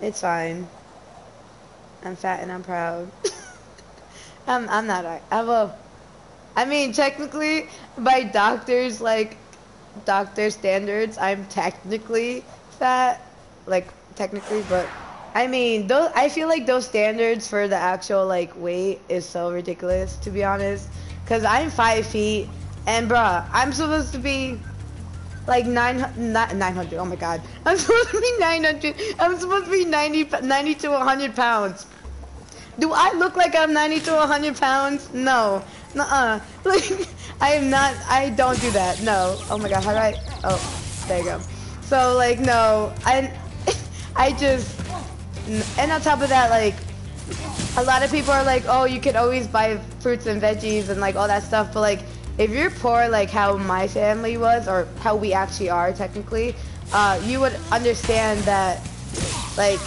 It's fine. I'm fat and I'm proud. I'm I'm not. I'm a. I mean, technically, by doctors like doctor standards, I'm technically fat, like technically, but I mean, those I feel like those standards for the actual like weight is so ridiculous to be honest, because I'm five feet and bruh, I'm supposed to be like 900, 900, oh my god. I'm supposed to be 900, I'm supposed to be 90, 90 to 100 pounds. Do I look like I'm 90 to 100 pounds? No. Nuh-uh. Like, I am not, I don't do that. No. Oh my god, how do I, oh, there you go. So, like, no. I, I just, and on top of that, like, a lot of people are like, oh, you could always buy fruits and veggies and like all that stuff, but like, if you're poor like how my family was or how we actually are technically, uh, you would understand that like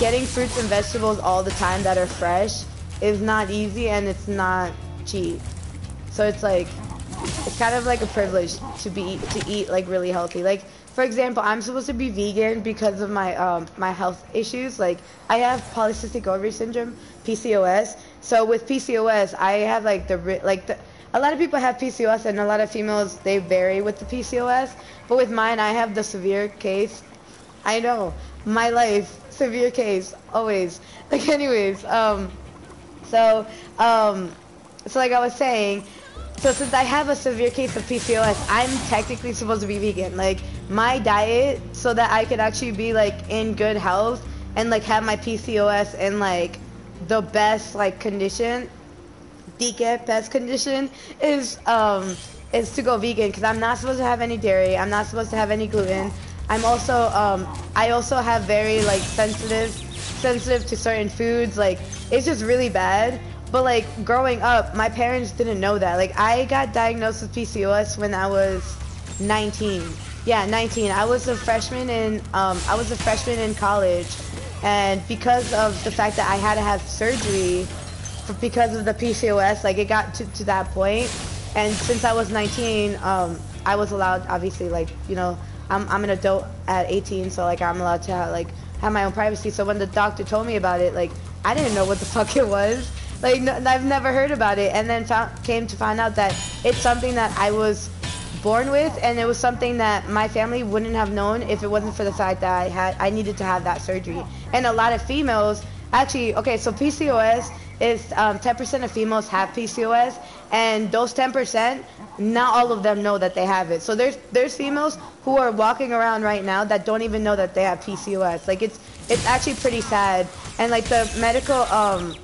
getting fruits and vegetables all the time that are fresh is not easy and it's not cheap. So it's like it's kind of like a privilege to be to eat like really healthy. Like for example, I'm supposed to be vegan because of my um, my health issues. Like I have polycystic ovary syndrome, PCOS. So with PCOS, I have like the like the a lot of people have PCOS and a lot of females they vary with the PCOS but with mine I have the severe case. I know. My life severe case always. Like anyways um so um so like I was saying so since I have a severe case of PCOS I'm technically supposed to be vegan. Like my diet so that I could actually be like in good health and like have my PCOS in like the best like condition DK best condition is um is to go vegan because I'm not supposed to have any dairy. I'm not supposed to have any gluten. I'm also um I also have very like sensitive sensitive to certain foods. Like it's just really bad. But like growing up, my parents didn't know that. Like I got diagnosed with PCOS when I was 19. Yeah, 19. I was a freshman in um I was a freshman in college, and because of the fact that I had to have surgery because of the PCOS, like it got to, to that point. And since I was 19, um, I was allowed, obviously, like, you know, I'm, I'm an adult at 18, so like I'm allowed to have, like have my own privacy. So when the doctor told me about it, like I didn't know what the fuck it was. Like no, I've never heard about it, and then found, came to find out that it's something that I was born with, and it was something that my family wouldn't have known if it wasn't for the fact that I had I needed to have that surgery. And a lot of females actually, okay, so PCOS is 10% um, of females have PCOS, and those 10%, not all of them know that they have it. So there's there's females who are walking around right now that don't even know that they have PCOS. Like it's it's actually pretty sad, and like the medical um,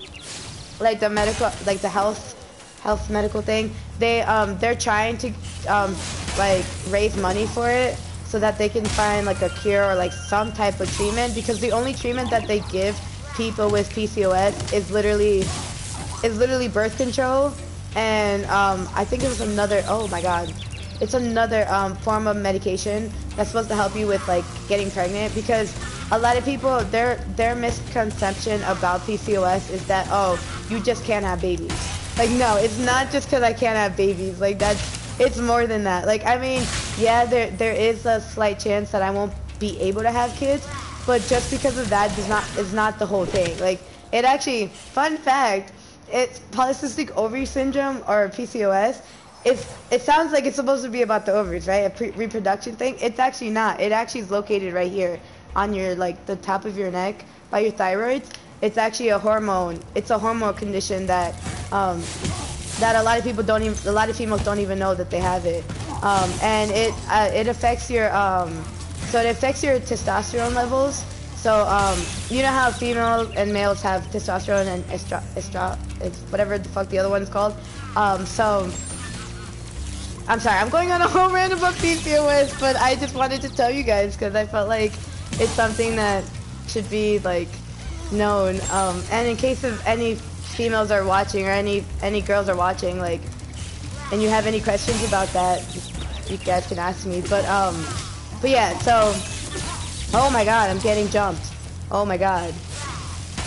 like the medical like the health health medical thing, they um they're trying to um like raise money for it so that they can find like a cure or like some type of treatment because the only treatment that they give people with PCOS is literally is literally birth control, and um, I think it was another. Oh my god, it's another um, form of medication that's supposed to help you with like getting pregnant because a lot of people their their misconception about PCOS is that oh you just can't have babies. Like no, it's not just because I can't have babies. Like that's it's more than that. Like I mean, yeah, there there is a slight chance that I won't be able to have kids, but just because of that does not is not the whole thing. Like it actually, fun fact, it's polycystic ovary syndrome or PCOS. It's it sounds like it's supposed to be about the ovaries, right? A reproduction thing. It's actually not. It actually is located right here on your like the top of your neck by your thyroid. It's actually a hormone. It's a hormone condition that um, that a lot of people don't even a lot of females don't even know that they have it. Um, and it uh, it affects your um, so it affects your testosterone levels. So um, you know how females and males have testosterone and estra, estra, it's whatever the fuck the other one's called. Um, so I'm sorry, I'm going on a whole rant about PCOS, but I just wanted to tell you guys because I felt like it's something that should be like known. Um, and in case of any females are watching or any any girls are watching, like, and you have any questions about that, you guys can ask me. But um, but yeah, so, oh my God, I'm getting jumped. Oh my God,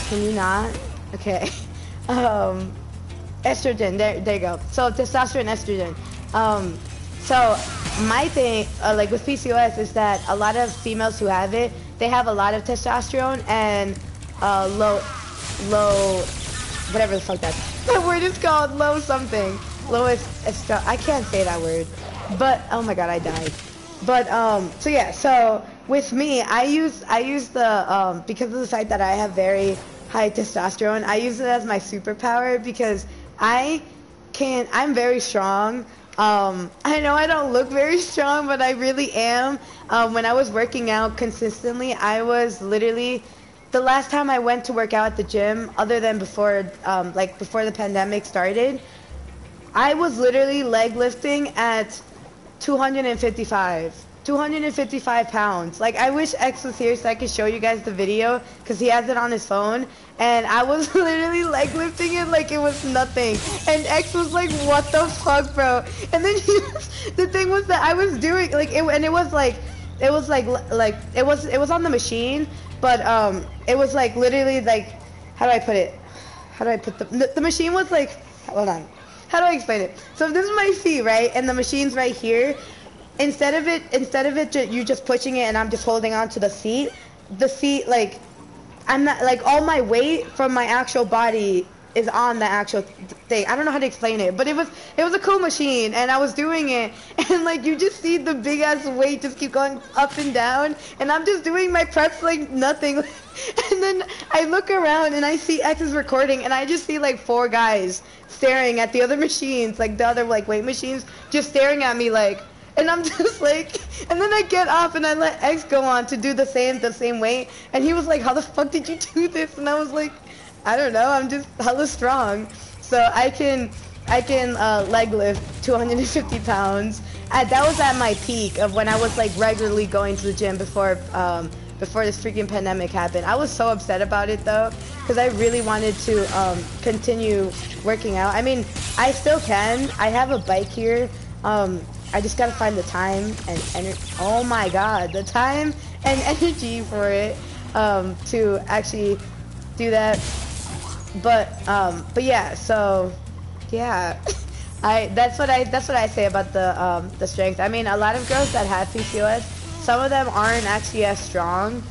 can you not? Okay, um, estrogen. There, there you go. So testosterone, estrogen. Um, so my thing, uh, like with PCOS, is that a lot of females who have it, they have a lot of testosterone and uh, low, low, whatever the fuck that that word is called, low something, lowest. I can't say that word, but oh my god, I died. But um, so yeah, so with me, I use I use the um, because of the fact that I have very high testosterone, I use it as my superpower because I can I'm very strong. Um, I know I don't look very strong, but I really am. Um, when I was working out consistently, I was literally the last time I went to work out at the gym, other than before, um, like before the pandemic started, I was literally leg lifting at 255. 255 pounds. Like, I wish X was here so I could show you guys the video, because he has it on his phone. And I was literally leg lifting it like it was nothing. And X was like, what the fuck, bro? And then he the thing was that I was doing, like, it, and it was like, it was like, like, it was, it was on the machine, but, um, it was like, literally, like, how do I put it? How do I put the, the machine was like, hold on. How do I explain it? So this is my feet, right? And the machine's right here instead of it instead of it you just pushing it and I'm just holding on to the seat the seat like I'm not like all my weight from my actual body is on the actual thing. I don't know how to explain it, but it was it was a cool machine, and I was doing it, and like you just see the big ass weight just keep going up and down, and I'm just doing my press like nothing, and then I look around and I see X is recording, and I just see like four guys staring at the other machines, like the other like weight machines, just staring at me like. And I'm just like, and then I get off and I let X go on to do the same, the same weight. And he was like, how the fuck did you do this? And I was like, I don't know, I'm just hella strong. So I can, I can uh, leg lift 250 pounds. And that was at my peak of when I was like regularly going to the gym before, um, before this freaking pandemic happened. I was so upset about it though, because I really wanted to um, continue working out. I mean, I still can. I have a bike here. Um, I just gotta find the time and energy. Oh my god, the time and energy for it um, to actually do that. But um, but yeah, so yeah, I that's what I that's what I say about the um, the strength. I mean, a lot of girls that have PCOS, some of them aren't actually as strong.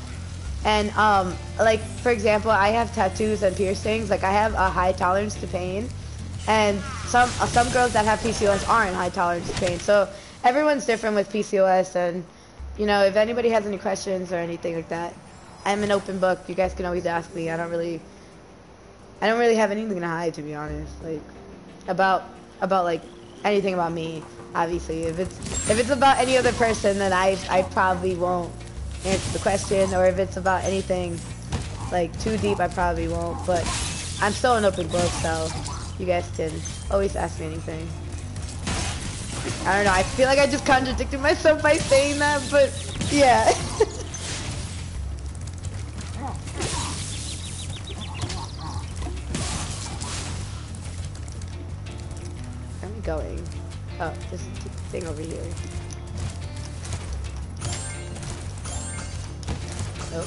And um, like for example, I have tattoos and piercings. Like I have a high tolerance to pain and some uh, some girls that have PCOS aren't high tolerance to pain. So everyone's different with PCOS, and you know, if anybody has any questions or anything like that, I'm an open book. You guys can always ask me. I don't really, I don't really have anything to hide, to be honest. Like about about like anything about me. Obviously, if it's if it's about any other person, then I I probably won't answer the question, or if it's about anything like too deep, I probably won't. But I'm still an open book, so. You guys can always ask me anything. I don't know, I feel like I just contradicted myself by saying that, but yeah. going? Oh, this thing over here. Oh.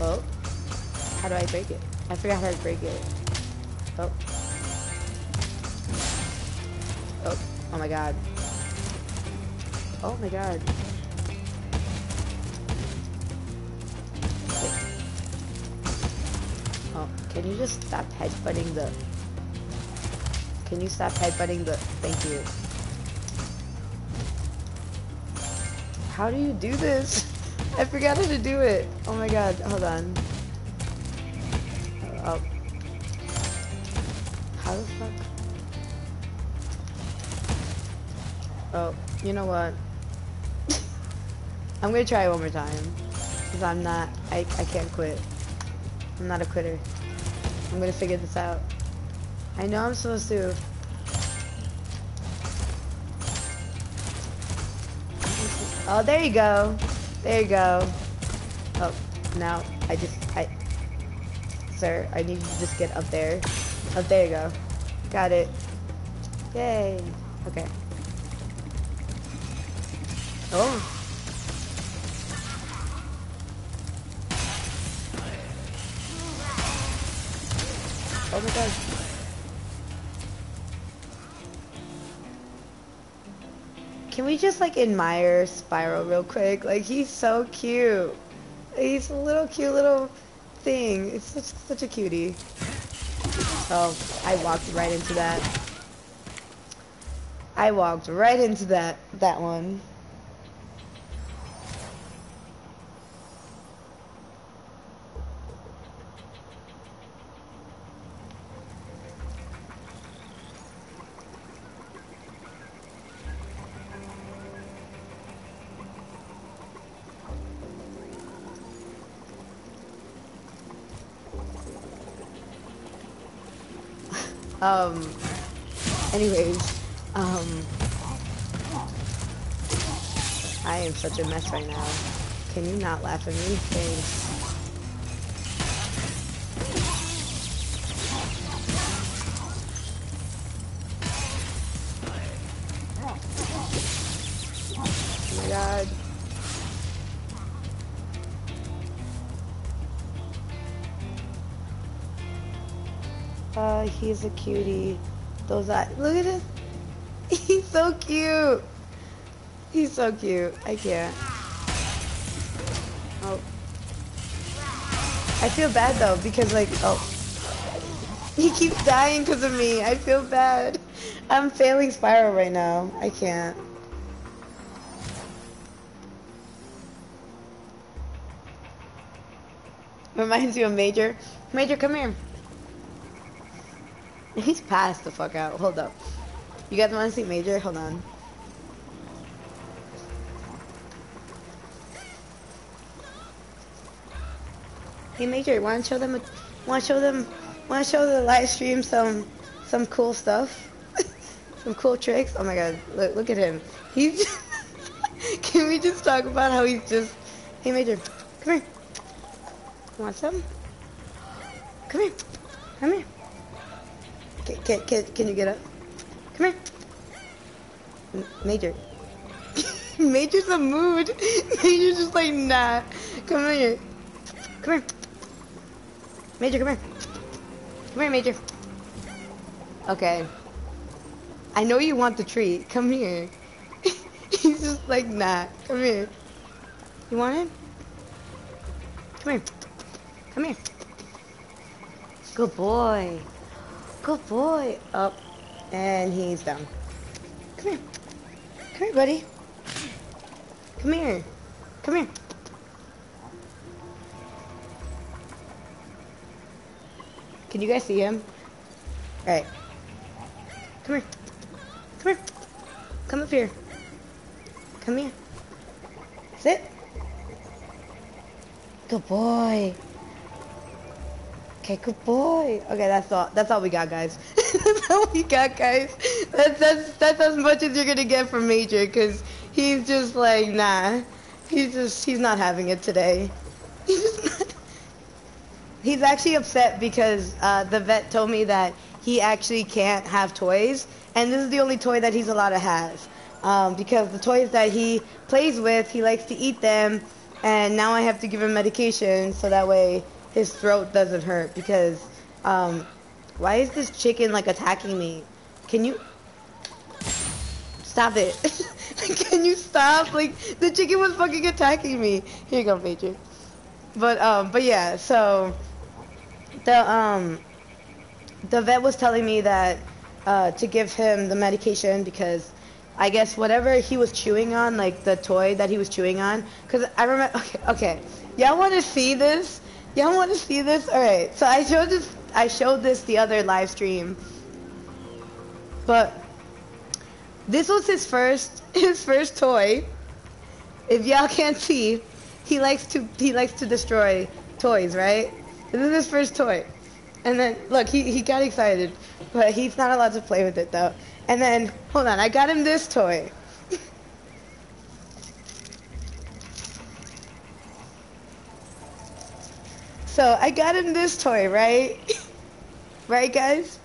Oh. How do I break it? I forgot how to break it. Oh. Oh, oh my god. Oh my god. Oh, can you just stop headbutting the... Can you stop headbutting the... Thank you. How do you do this? I forgot how to do it. Oh my god, hold on. Uh, oh. How the fuck? Oh, you know what? I'm gonna try one more time. Because I'm not, I, I can't quit. I'm not a quitter. I'm gonna figure this out. I know I'm supposed to. Oh, there you go. There you go. Oh, now I just, I, sir, I need you to just get up there. Oh, there you go. Got it. Yay. Okay. Oh. Oh my. Can we just like admire Spyro real quick? Like he's so cute. He's a little cute little thing. It's such such a cutie. Oh, I walked right into that. I walked right into that that one. Um, anyways, um, I am such a mess right now. Can you not laugh at me? Thanks. He's a cutie. Those eyes. Look at this. He's so cute. He's so cute. I can't. Oh. I feel bad though because like oh. He keeps dying because of me. I feel bad. I'm failing Spyro right now. I can't. Reminds you of Major. Major, come here. He's passed the fuck out. Hold up. You guys want to see Major? Hold on. Hey Major, want to show them? Want to show them? Want to show the live stream some some cool stuff? some cool tricks? Oh my god! Look look at him. He's. Can we just talk about how he's just? Hey Major, come here. Want some? Come here. Come here. Can, can, can, you get up? Come here. Major. Major's a mood. Major's just like, nah. Come here. Come here. Major, come here. Come here, Major. Okay. I know you want the treat. Come here. He's just like, nah. Come here. You want it? Come here. Come here. Good boy. Good boy. Up. And he's down. Come here. Come here, buddy. Come here. Come here. Can you guys see him? Alright. Come here. Come here. Come up here. Come here. Sit. Good boy. Okay, good boy. Okay, that's all. That's all we got, guys. that's all we got, guys. That's that's that's as much as you're gonna get from Major, cause he's just like, nah. He's just he's not having it today. He's. He's actually upset because uh, the vet told me that he actually can't have toys, and this is the only toy that he's allowed to have. Um, because the toys that he plays with, he likes to eat them, and now I have to give him medication so that way his throat doesn't hurt. Because, um, why is this chicken like attacking me? Can you stop it? Can you stop? Like the chicken was fucking attacking me. Here you go, Patriot. But um, but yeah, so the um the vet was telling me that uh, to give him the medication because I guess whatever he was chewing on, like the toy that he was chewing on, because I remember. Okay, okay, y'all want to see this? Y'all want to see this? All right. So I showed this. I showed this the other live stream, but this was his first his first toy. If y'all can't see, he likes to he likes to destroy toys, right? This is his first toy. And then, look, he, he got excited, but he's not allowed to play with it, though. And then, hold on, I got him this toy. So I got him this toy, right? right, guys?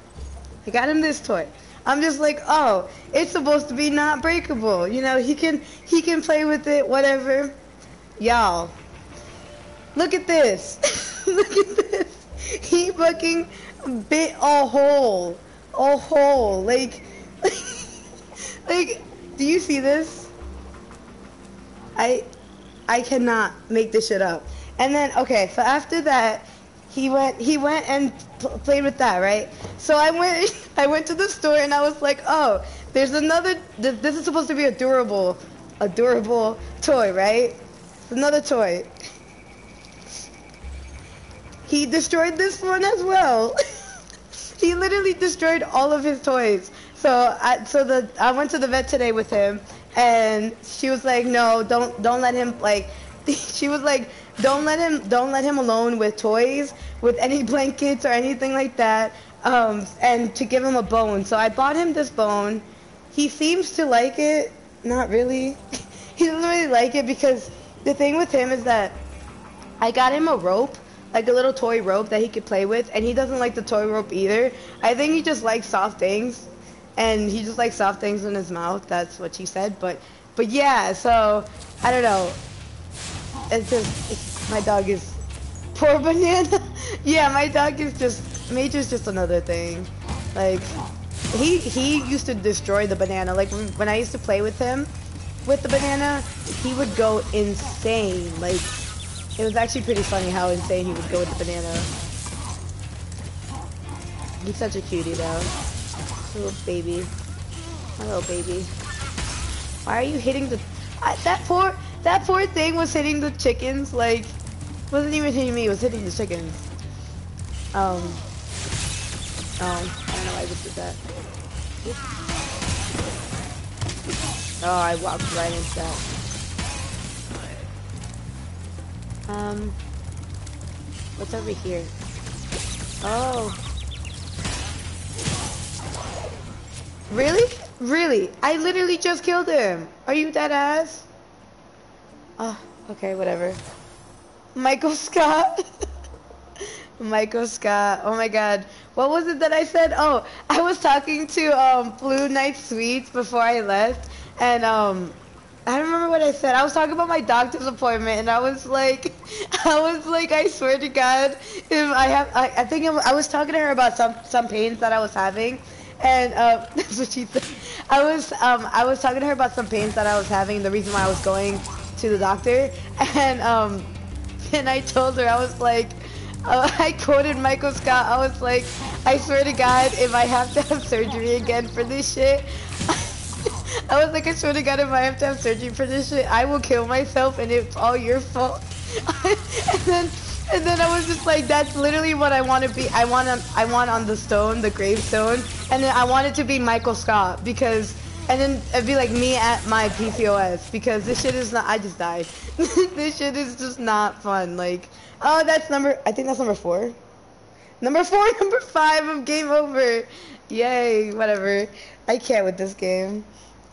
I got him this toy. I'm just like, oh, it's supposed to be not breakable. You know, he can he can play with it, whatever. Y'all, look at this. look at this. He fucking bit a hole, a hole. Like, like, do you see this? I, I cannot make this shit up. And then, okay, so after that, he went, he went and pl- played with that, right? So I went, I went to the store and I was like, oh, there's another. Th- this is supposed to be a durable, a durable toy, right? Another toy. He destroyed this one as well. he literally destroyed all of his toys. So I, so the I went to the vet today with him, and she was like, no, don't don't let him like. She was like, don't let him don't let him alone with toys, with any blankets or anything like that. Um, and to give him a bone. So I bought him this bone. He seems to like it. Not really. he doesn't really like it because the thing with him is that I got him a rope, like a little toy rope that he could play with, and he doesn't like the toy rope either. I think he just likes soft things, and he just likes soft things in his mouth. That's what she said. But, but yeah. So I don't know. It's just my dog is poor banana. yeah, my dog is just Major's just another thing. Like he he used to destroy the banana. Like when, when I used to play with him with the banana, he would go insane. Like it was actually pretty funny how insane he would go with the banana. He's such a cutie though. Little baby. My little baby. Why are you hitting the I, that poor that poor thing was hitting the chickens like wasn't even hitting me, it was hitting the chickens. Um Oh, I don't know why I just did that. Oh, I walked right into that. Um, what's over here? Oh. Really? Really? I literally just killed him. Are you that ass? Oh, okay, whatever. Michael Scott. Michael Scott. Oh my god. What was it that I said? Oh, I was talking to um, Blue Night Sweets before I left, and um, I don't remember what I said. I was talking about my doctor's appointment, and I was like, I was like, I swear to God, if I have, I, I think I was talking to her about some some pains that I was having, and uh, that's what she said. I was um, I was talking to her about some pains that I was having. The reason why I was going to the doctor, and um, and I told her I was like. Uh, I quoted Michael Scott. I was like, I swear to God, if I have to have surgery again for this shit, I was like, I swear to God, if I have to have surgery for this shit, I will kill myself, and it's all your fault. and then, and then I was just like, that's literally what I want to be. I want on, I want on the stone, the gravestone, and then I want it to be Michael Scott because. And then it'd be like me at my PCOS because this shit is not. I just died. this shit is just not fun. Like, oh, that's number. I think that's number four. Number four, number five of game over. Yay, whatever. I can't with this game.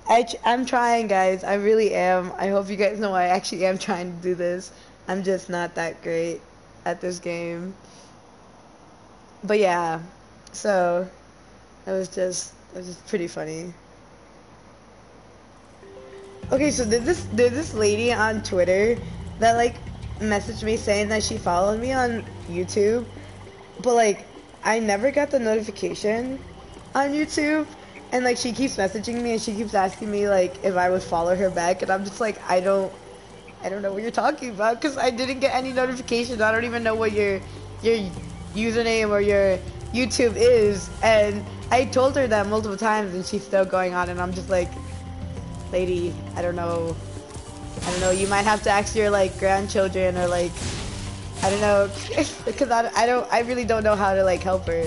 I I'm trying, guys. I really am. I hope you guys know I actually am trying to do this. I'm just not that great at this game. But yeah, so that was just that was just pretty funny. Okay, so there's this there's this lady on Twitter that like messaged me saying that she followed me on YouTube, but like I never got the notification on YouTube, and like she keeps messaging me and she keeps asking me like if I would follow her back, and I'm just like I don't I don't know what you're talking about because I didn't get any notifications. I don't even know what your your username or your YouTube is, and I told her that multiple times, and she's still going on, and I'm just like lady, I don't know. I don't know. You might have to ask your like grandchildren or like I don't know because I, I don't I really don't know how to like help her.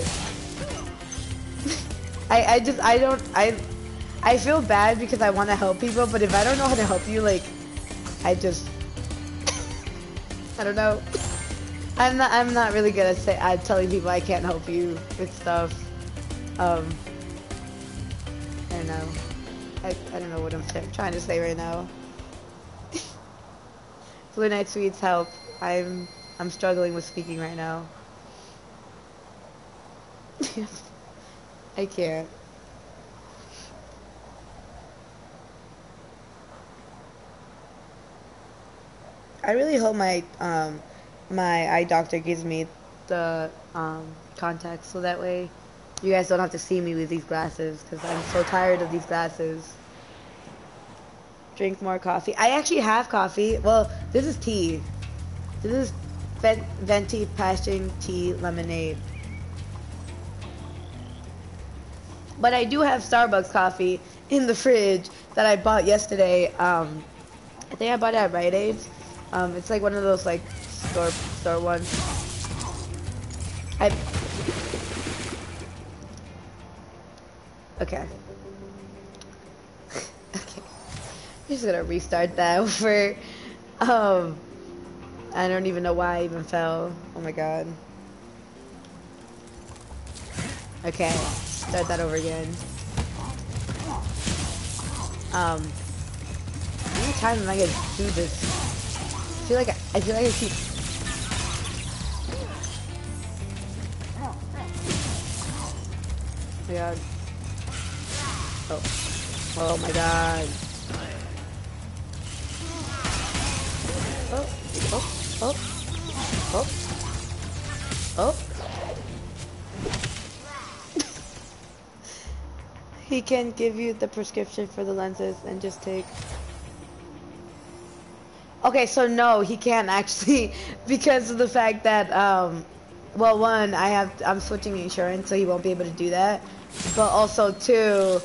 I I just I don't I I feel bad because I want to help people, but if I don't know how to help you, like I just I don't know. I'm not I'm not really good at say at telling people I can't help you with stuff. Um I don't know. I, I don't know what I'm trying to say right now. Blue Night Sweets help. I'm I'm struggling with speaking right now. I can't. I really hope my um, my eye doctor gives me the um, contacts so that way you guys don't have to see me with these glasses because I'm so tired of these glasses. Drink more coffee. I actually have coffee. Well, this is tea. This is venti passion tea lemonade. But I do have Starbucks coffee in the fridge that I bought yesterday. Um, I think I bought it at Rite Aid. Um, it's like one of those like store store ones. I okay. okay. I'm just gonna restart that over. Um, I don't even know why I even fell. Oh my god. Okay, start that over again. Um, how many times am I gonna do this? I feel like I, I feel like I keep. Oh my god. Oh. Oh my god. Oh. Oh. Oh. Oh. Oh. he can give you the prescription for the lenses and just take Okay, so no, he can't actually because of the fact that um well one, I have I'm switching insurance so he won't be able to do that. But also two,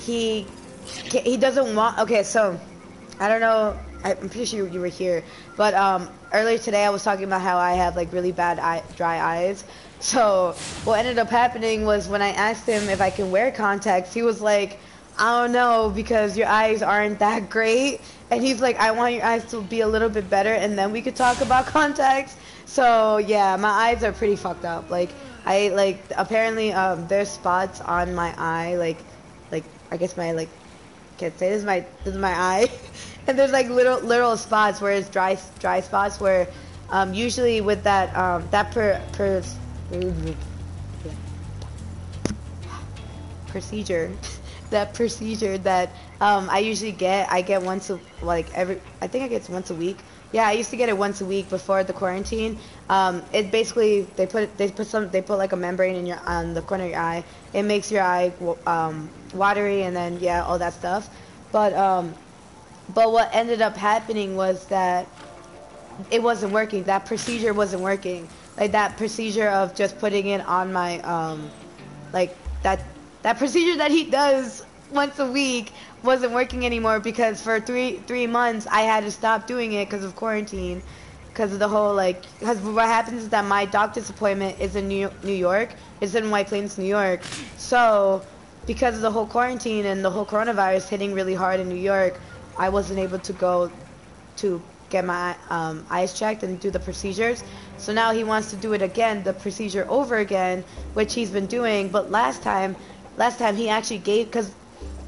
he he doesn't want okay, so I don't know I'm pretty sure you were here, but um earlier today I was talking about how I have like really bad eye, dry eyes. So what ended up happening was when I asked him if I can wear contacts, he was like, I don't know because your eyes aren't that great. And he's like, I want your eyes to be a little bit better and then we could talk about contacts. So yeah, my eyes are pretty fucked up. Like I like apparently um, there's spots on my eye like like I guess my like can't say this is my this is my eye and there's like little little spots where it's dry dry spots where um, usually with that um, that per, per procedure that procedure that um, I usually get I get once a, like every I think I get once a week. Yeah I used to get it once a week before the quarantine. Um, it basically they put they put some they put like a membrane in your on the corner of your eye. It makes your eye um, watery and then yeah all that stuff. But um, but what ended up happening was that it wasn't working. That procedure wasn't working. Like that procedure of just putting it on my um like that that procedure that he does once a week wasn't working anymore because for 3 3 months I had to stop doing it because of quarantine because of the whole like because what happens is that my doctor's appointment is in New New York. It's in White Plains, New York. So because of the whole quarantine and the whole coronavirus hitting really hard in New York, I wasn't able to go to get my um, eyes checked and do the procedures. So now he wants to do it again, the procedure over again, which he's been doing. But last time, last time he actually gave because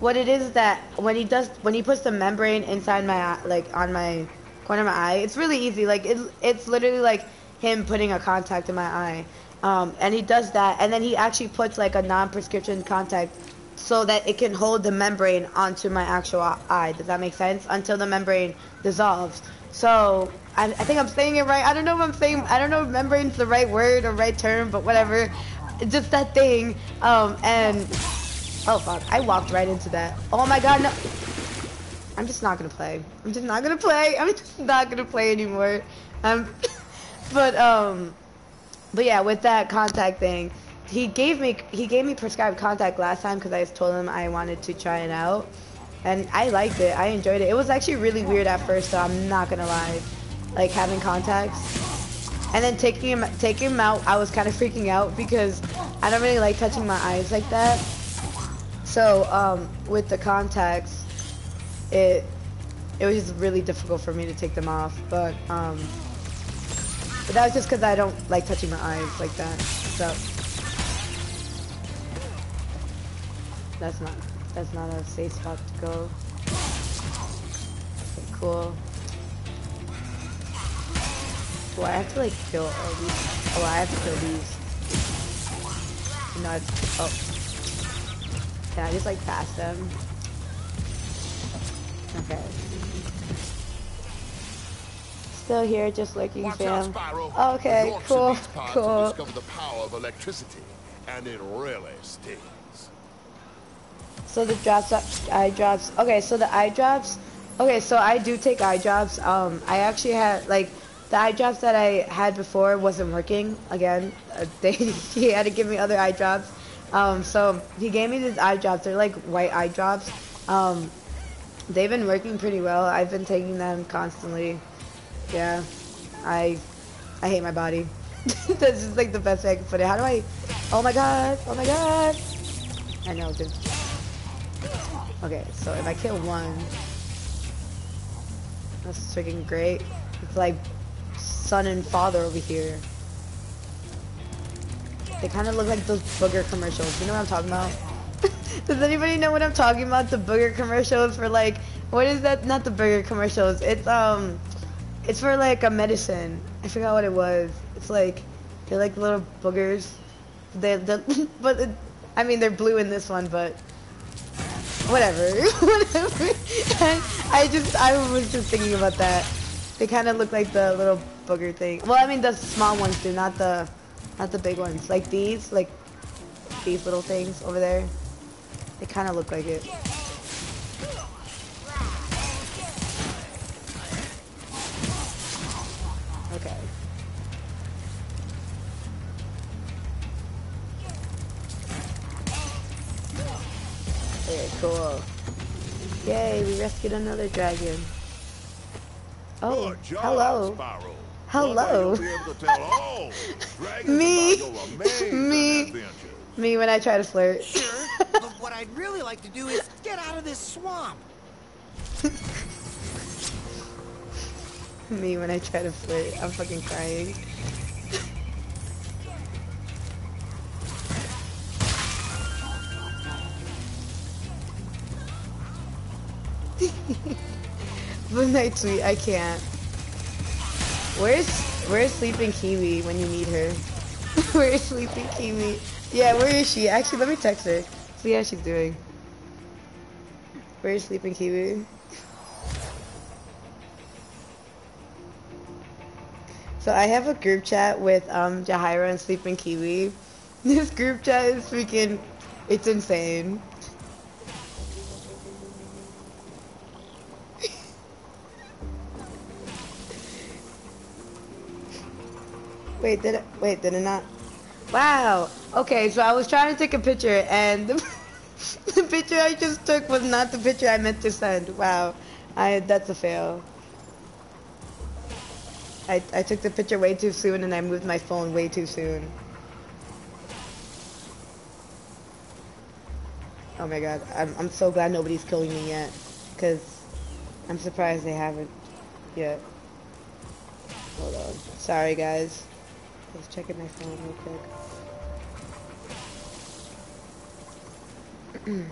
what it is that when he does when he puts the membrane inside my eye, like on my corner of my eye, it's really easy. Like it's it's literally like him putting a contact in my eye. Um, and he does that, and then he actually puts like a non-prescription contact so that it can hold the membrane onto my actual eye. Does that make sense? Until the membrane dissolves. So I, I, think I'm saying it right. I don't know if I'm saying I don't know if membrane's the right word or right term, but whatever. Just that thing. Um, and oh fuck, I walked right into that. Oh my god, no. I'm just not gonna play. I'm just not gonna play. I'm just not gonna play anymore. Um, but um, but yeah, with that contact thing he gave me he gave me prescribed contact last time because I told him I wanted to try it out, and I liked it. I enjoyed it. It was actually really weird at first, so I'm not gonna lie, like having contacts, and then taking him taking him out. I was kind of freaking out because I don't really like touching my eyes like that. So um, with the contacts, it it was just really difficult for me to take them off, but um, but that was just because I don't like touching my eyes like that. So. That's not that's not a safe spot to go. Okay, cool. Well, I have to like kill all these. Oh, I have to kill these. No, it's, oh. Can I just like pass them? Okay. Still here, just looking, Watch fam. out, Okay, cool, cool. the power of electricity, and it really stings. So the drops, eye drops. Okay, so the eye drops. Okay, so I do take eye drops. Um, I actually had like the eye drops that I had before wasn't working. Again, uh, they he had to give me other eye drops. Um, so he gave me these eye drops. They're like white eye drops. Um, they've been working pretty well. I've been taking them constantly. Yeah, I I hate my body. That's just like the best way I can put it. How do I? Oh my god! Oh my god! I know. Okay, so if I kill one, that's freaking great. It's like son and father over here. They kind of look like those booger commercials. You know what I'm talking about? Does anybody know what I'm talking about? The booger commercials for like, what is that? Not the booger commercials. It's um, it's for like a medicine. I forgot what it was. It's like they're like little boogers. They, but it, I mean they're blue in this one, but whatever, whatever. I, I just, I was just thinking about that. They kind of look like the little booger thing. Well, I mean the small ones do, not the, not the big ones. Like these, like these little things over there. They kind of look like it. Okay, cool. Yay, we rescued another dragon. Oh, job, hello. Spyro. Hello. One day you'll be able to tell oh, all dragons Me. about your amazing Me. Me when I try to flirt. Sure, but what I'd really like to do is get out of this swamp. Me when I try to flirt. I'm fucking crying. but night sweet, I can't. Where's where's sleeping Kiwi when you need her? where's sleeping Kiwi? Yeah, where is she? Actually, let me text her. See how she's doing. Where's sleeping Kiwi? So I have a group chat with um Jahira and Sleeping Kiwi. This group chat is freaking it's insane. Wait, did it wait, did it not? Wow. Okay, so I was trying to take a picture and the, the picture I just took was not the picture I meant to send. Wow. I that's a fail. I, I took the picture way too soon and I moved my phone way too soon. Oh my god, I'm, I'm so glad nobody's killing me yet. Because I'm surprised they haven't yet. Hold on. Sorry guys. I was checking my phone real quick.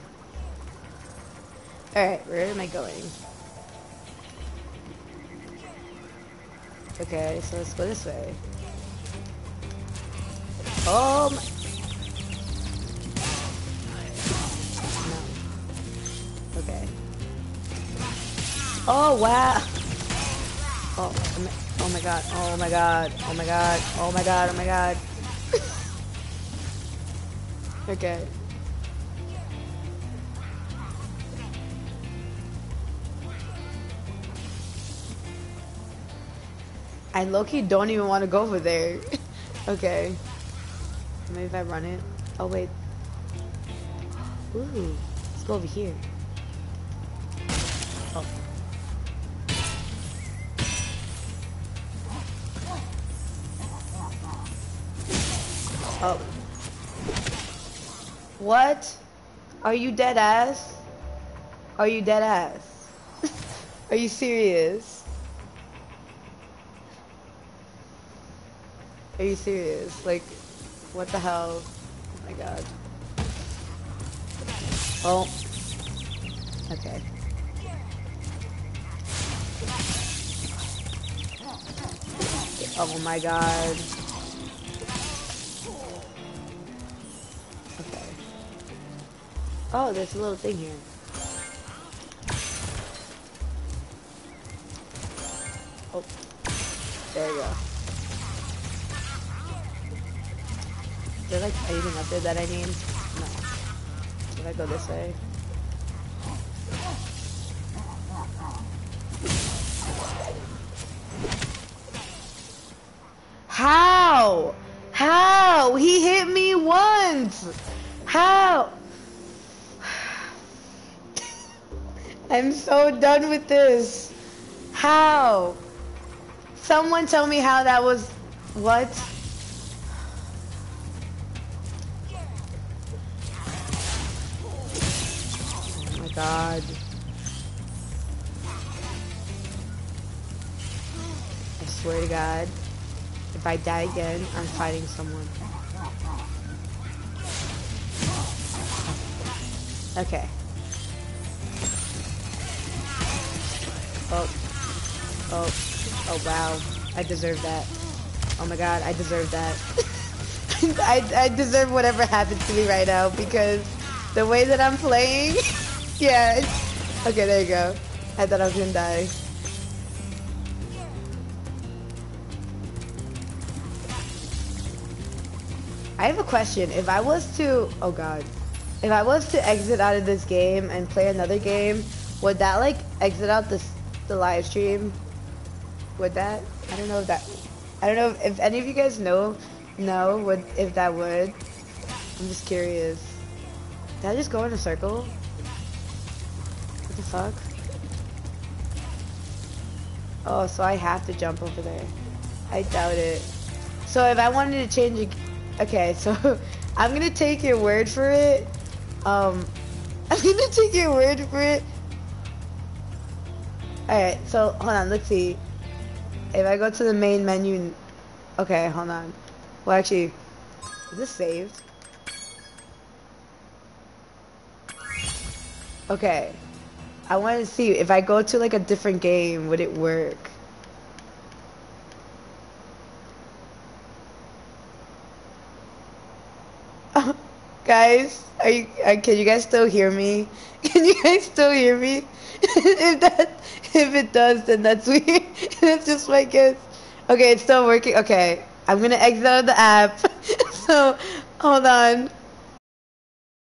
Alright, where am I going? Okay, so let's go this way. Oh my... No. Okay. Oh, wow! Oh, oh my, god, oh my god, oh my god, oh my god, oh my god. okay. I low-key don't even want to go over there. okay. Maybe if I run it. Oh, wait. Ooh. Let's go over here. Oh. What? Are you dead ass? Are you dead ass? Are you serious? Are you serious? Like, what the hell? Oh my god. Oh. Okay. Oh my god. Okay. Oh, there's a little thing here. Oh. There you go. Is there like anything up there that I need? No. If I go this way? How? How? He hit me once. How? I'm so done with this. How? Someone tell me how that was. What? Oh my god. I swear to God. If I die again, I'm fighting someone. Okay. Oh. Oh. Oh, wow. I deserve that. Oh my god, I deserve that. I, I deserve whatever happens to me right now because the way that I'm playing, yeah. Okay, there you go. I thought I was gonna die. I have a question. If I was to, oh god, if I was to exit out of this game and play another game, would that like exit out this the live stream? Would that? I don't know if that. I don't know if, if any of you guys know, know would if that would. I'm just curious. Did I just go in a circle? What the fuck? Oh, so I have to jump over there. I doubt it. So if I wanted to change okay, so I'm gonna take your word for it. Um, I'm gonna take your word for it. Alright, so hold on, let's see. If I go to the main menu, okay, hold on. Well, actually, is this saved? Okay. I want to see if I go to like a different game, would it work? Guys, are you? Uh, can you guys still hear me? Can you guys still hear me? if that, if it does, then that's weird. that's just my guess. Okay, it's still working. Okay, I'm gonna exit out of the app. so, hold on.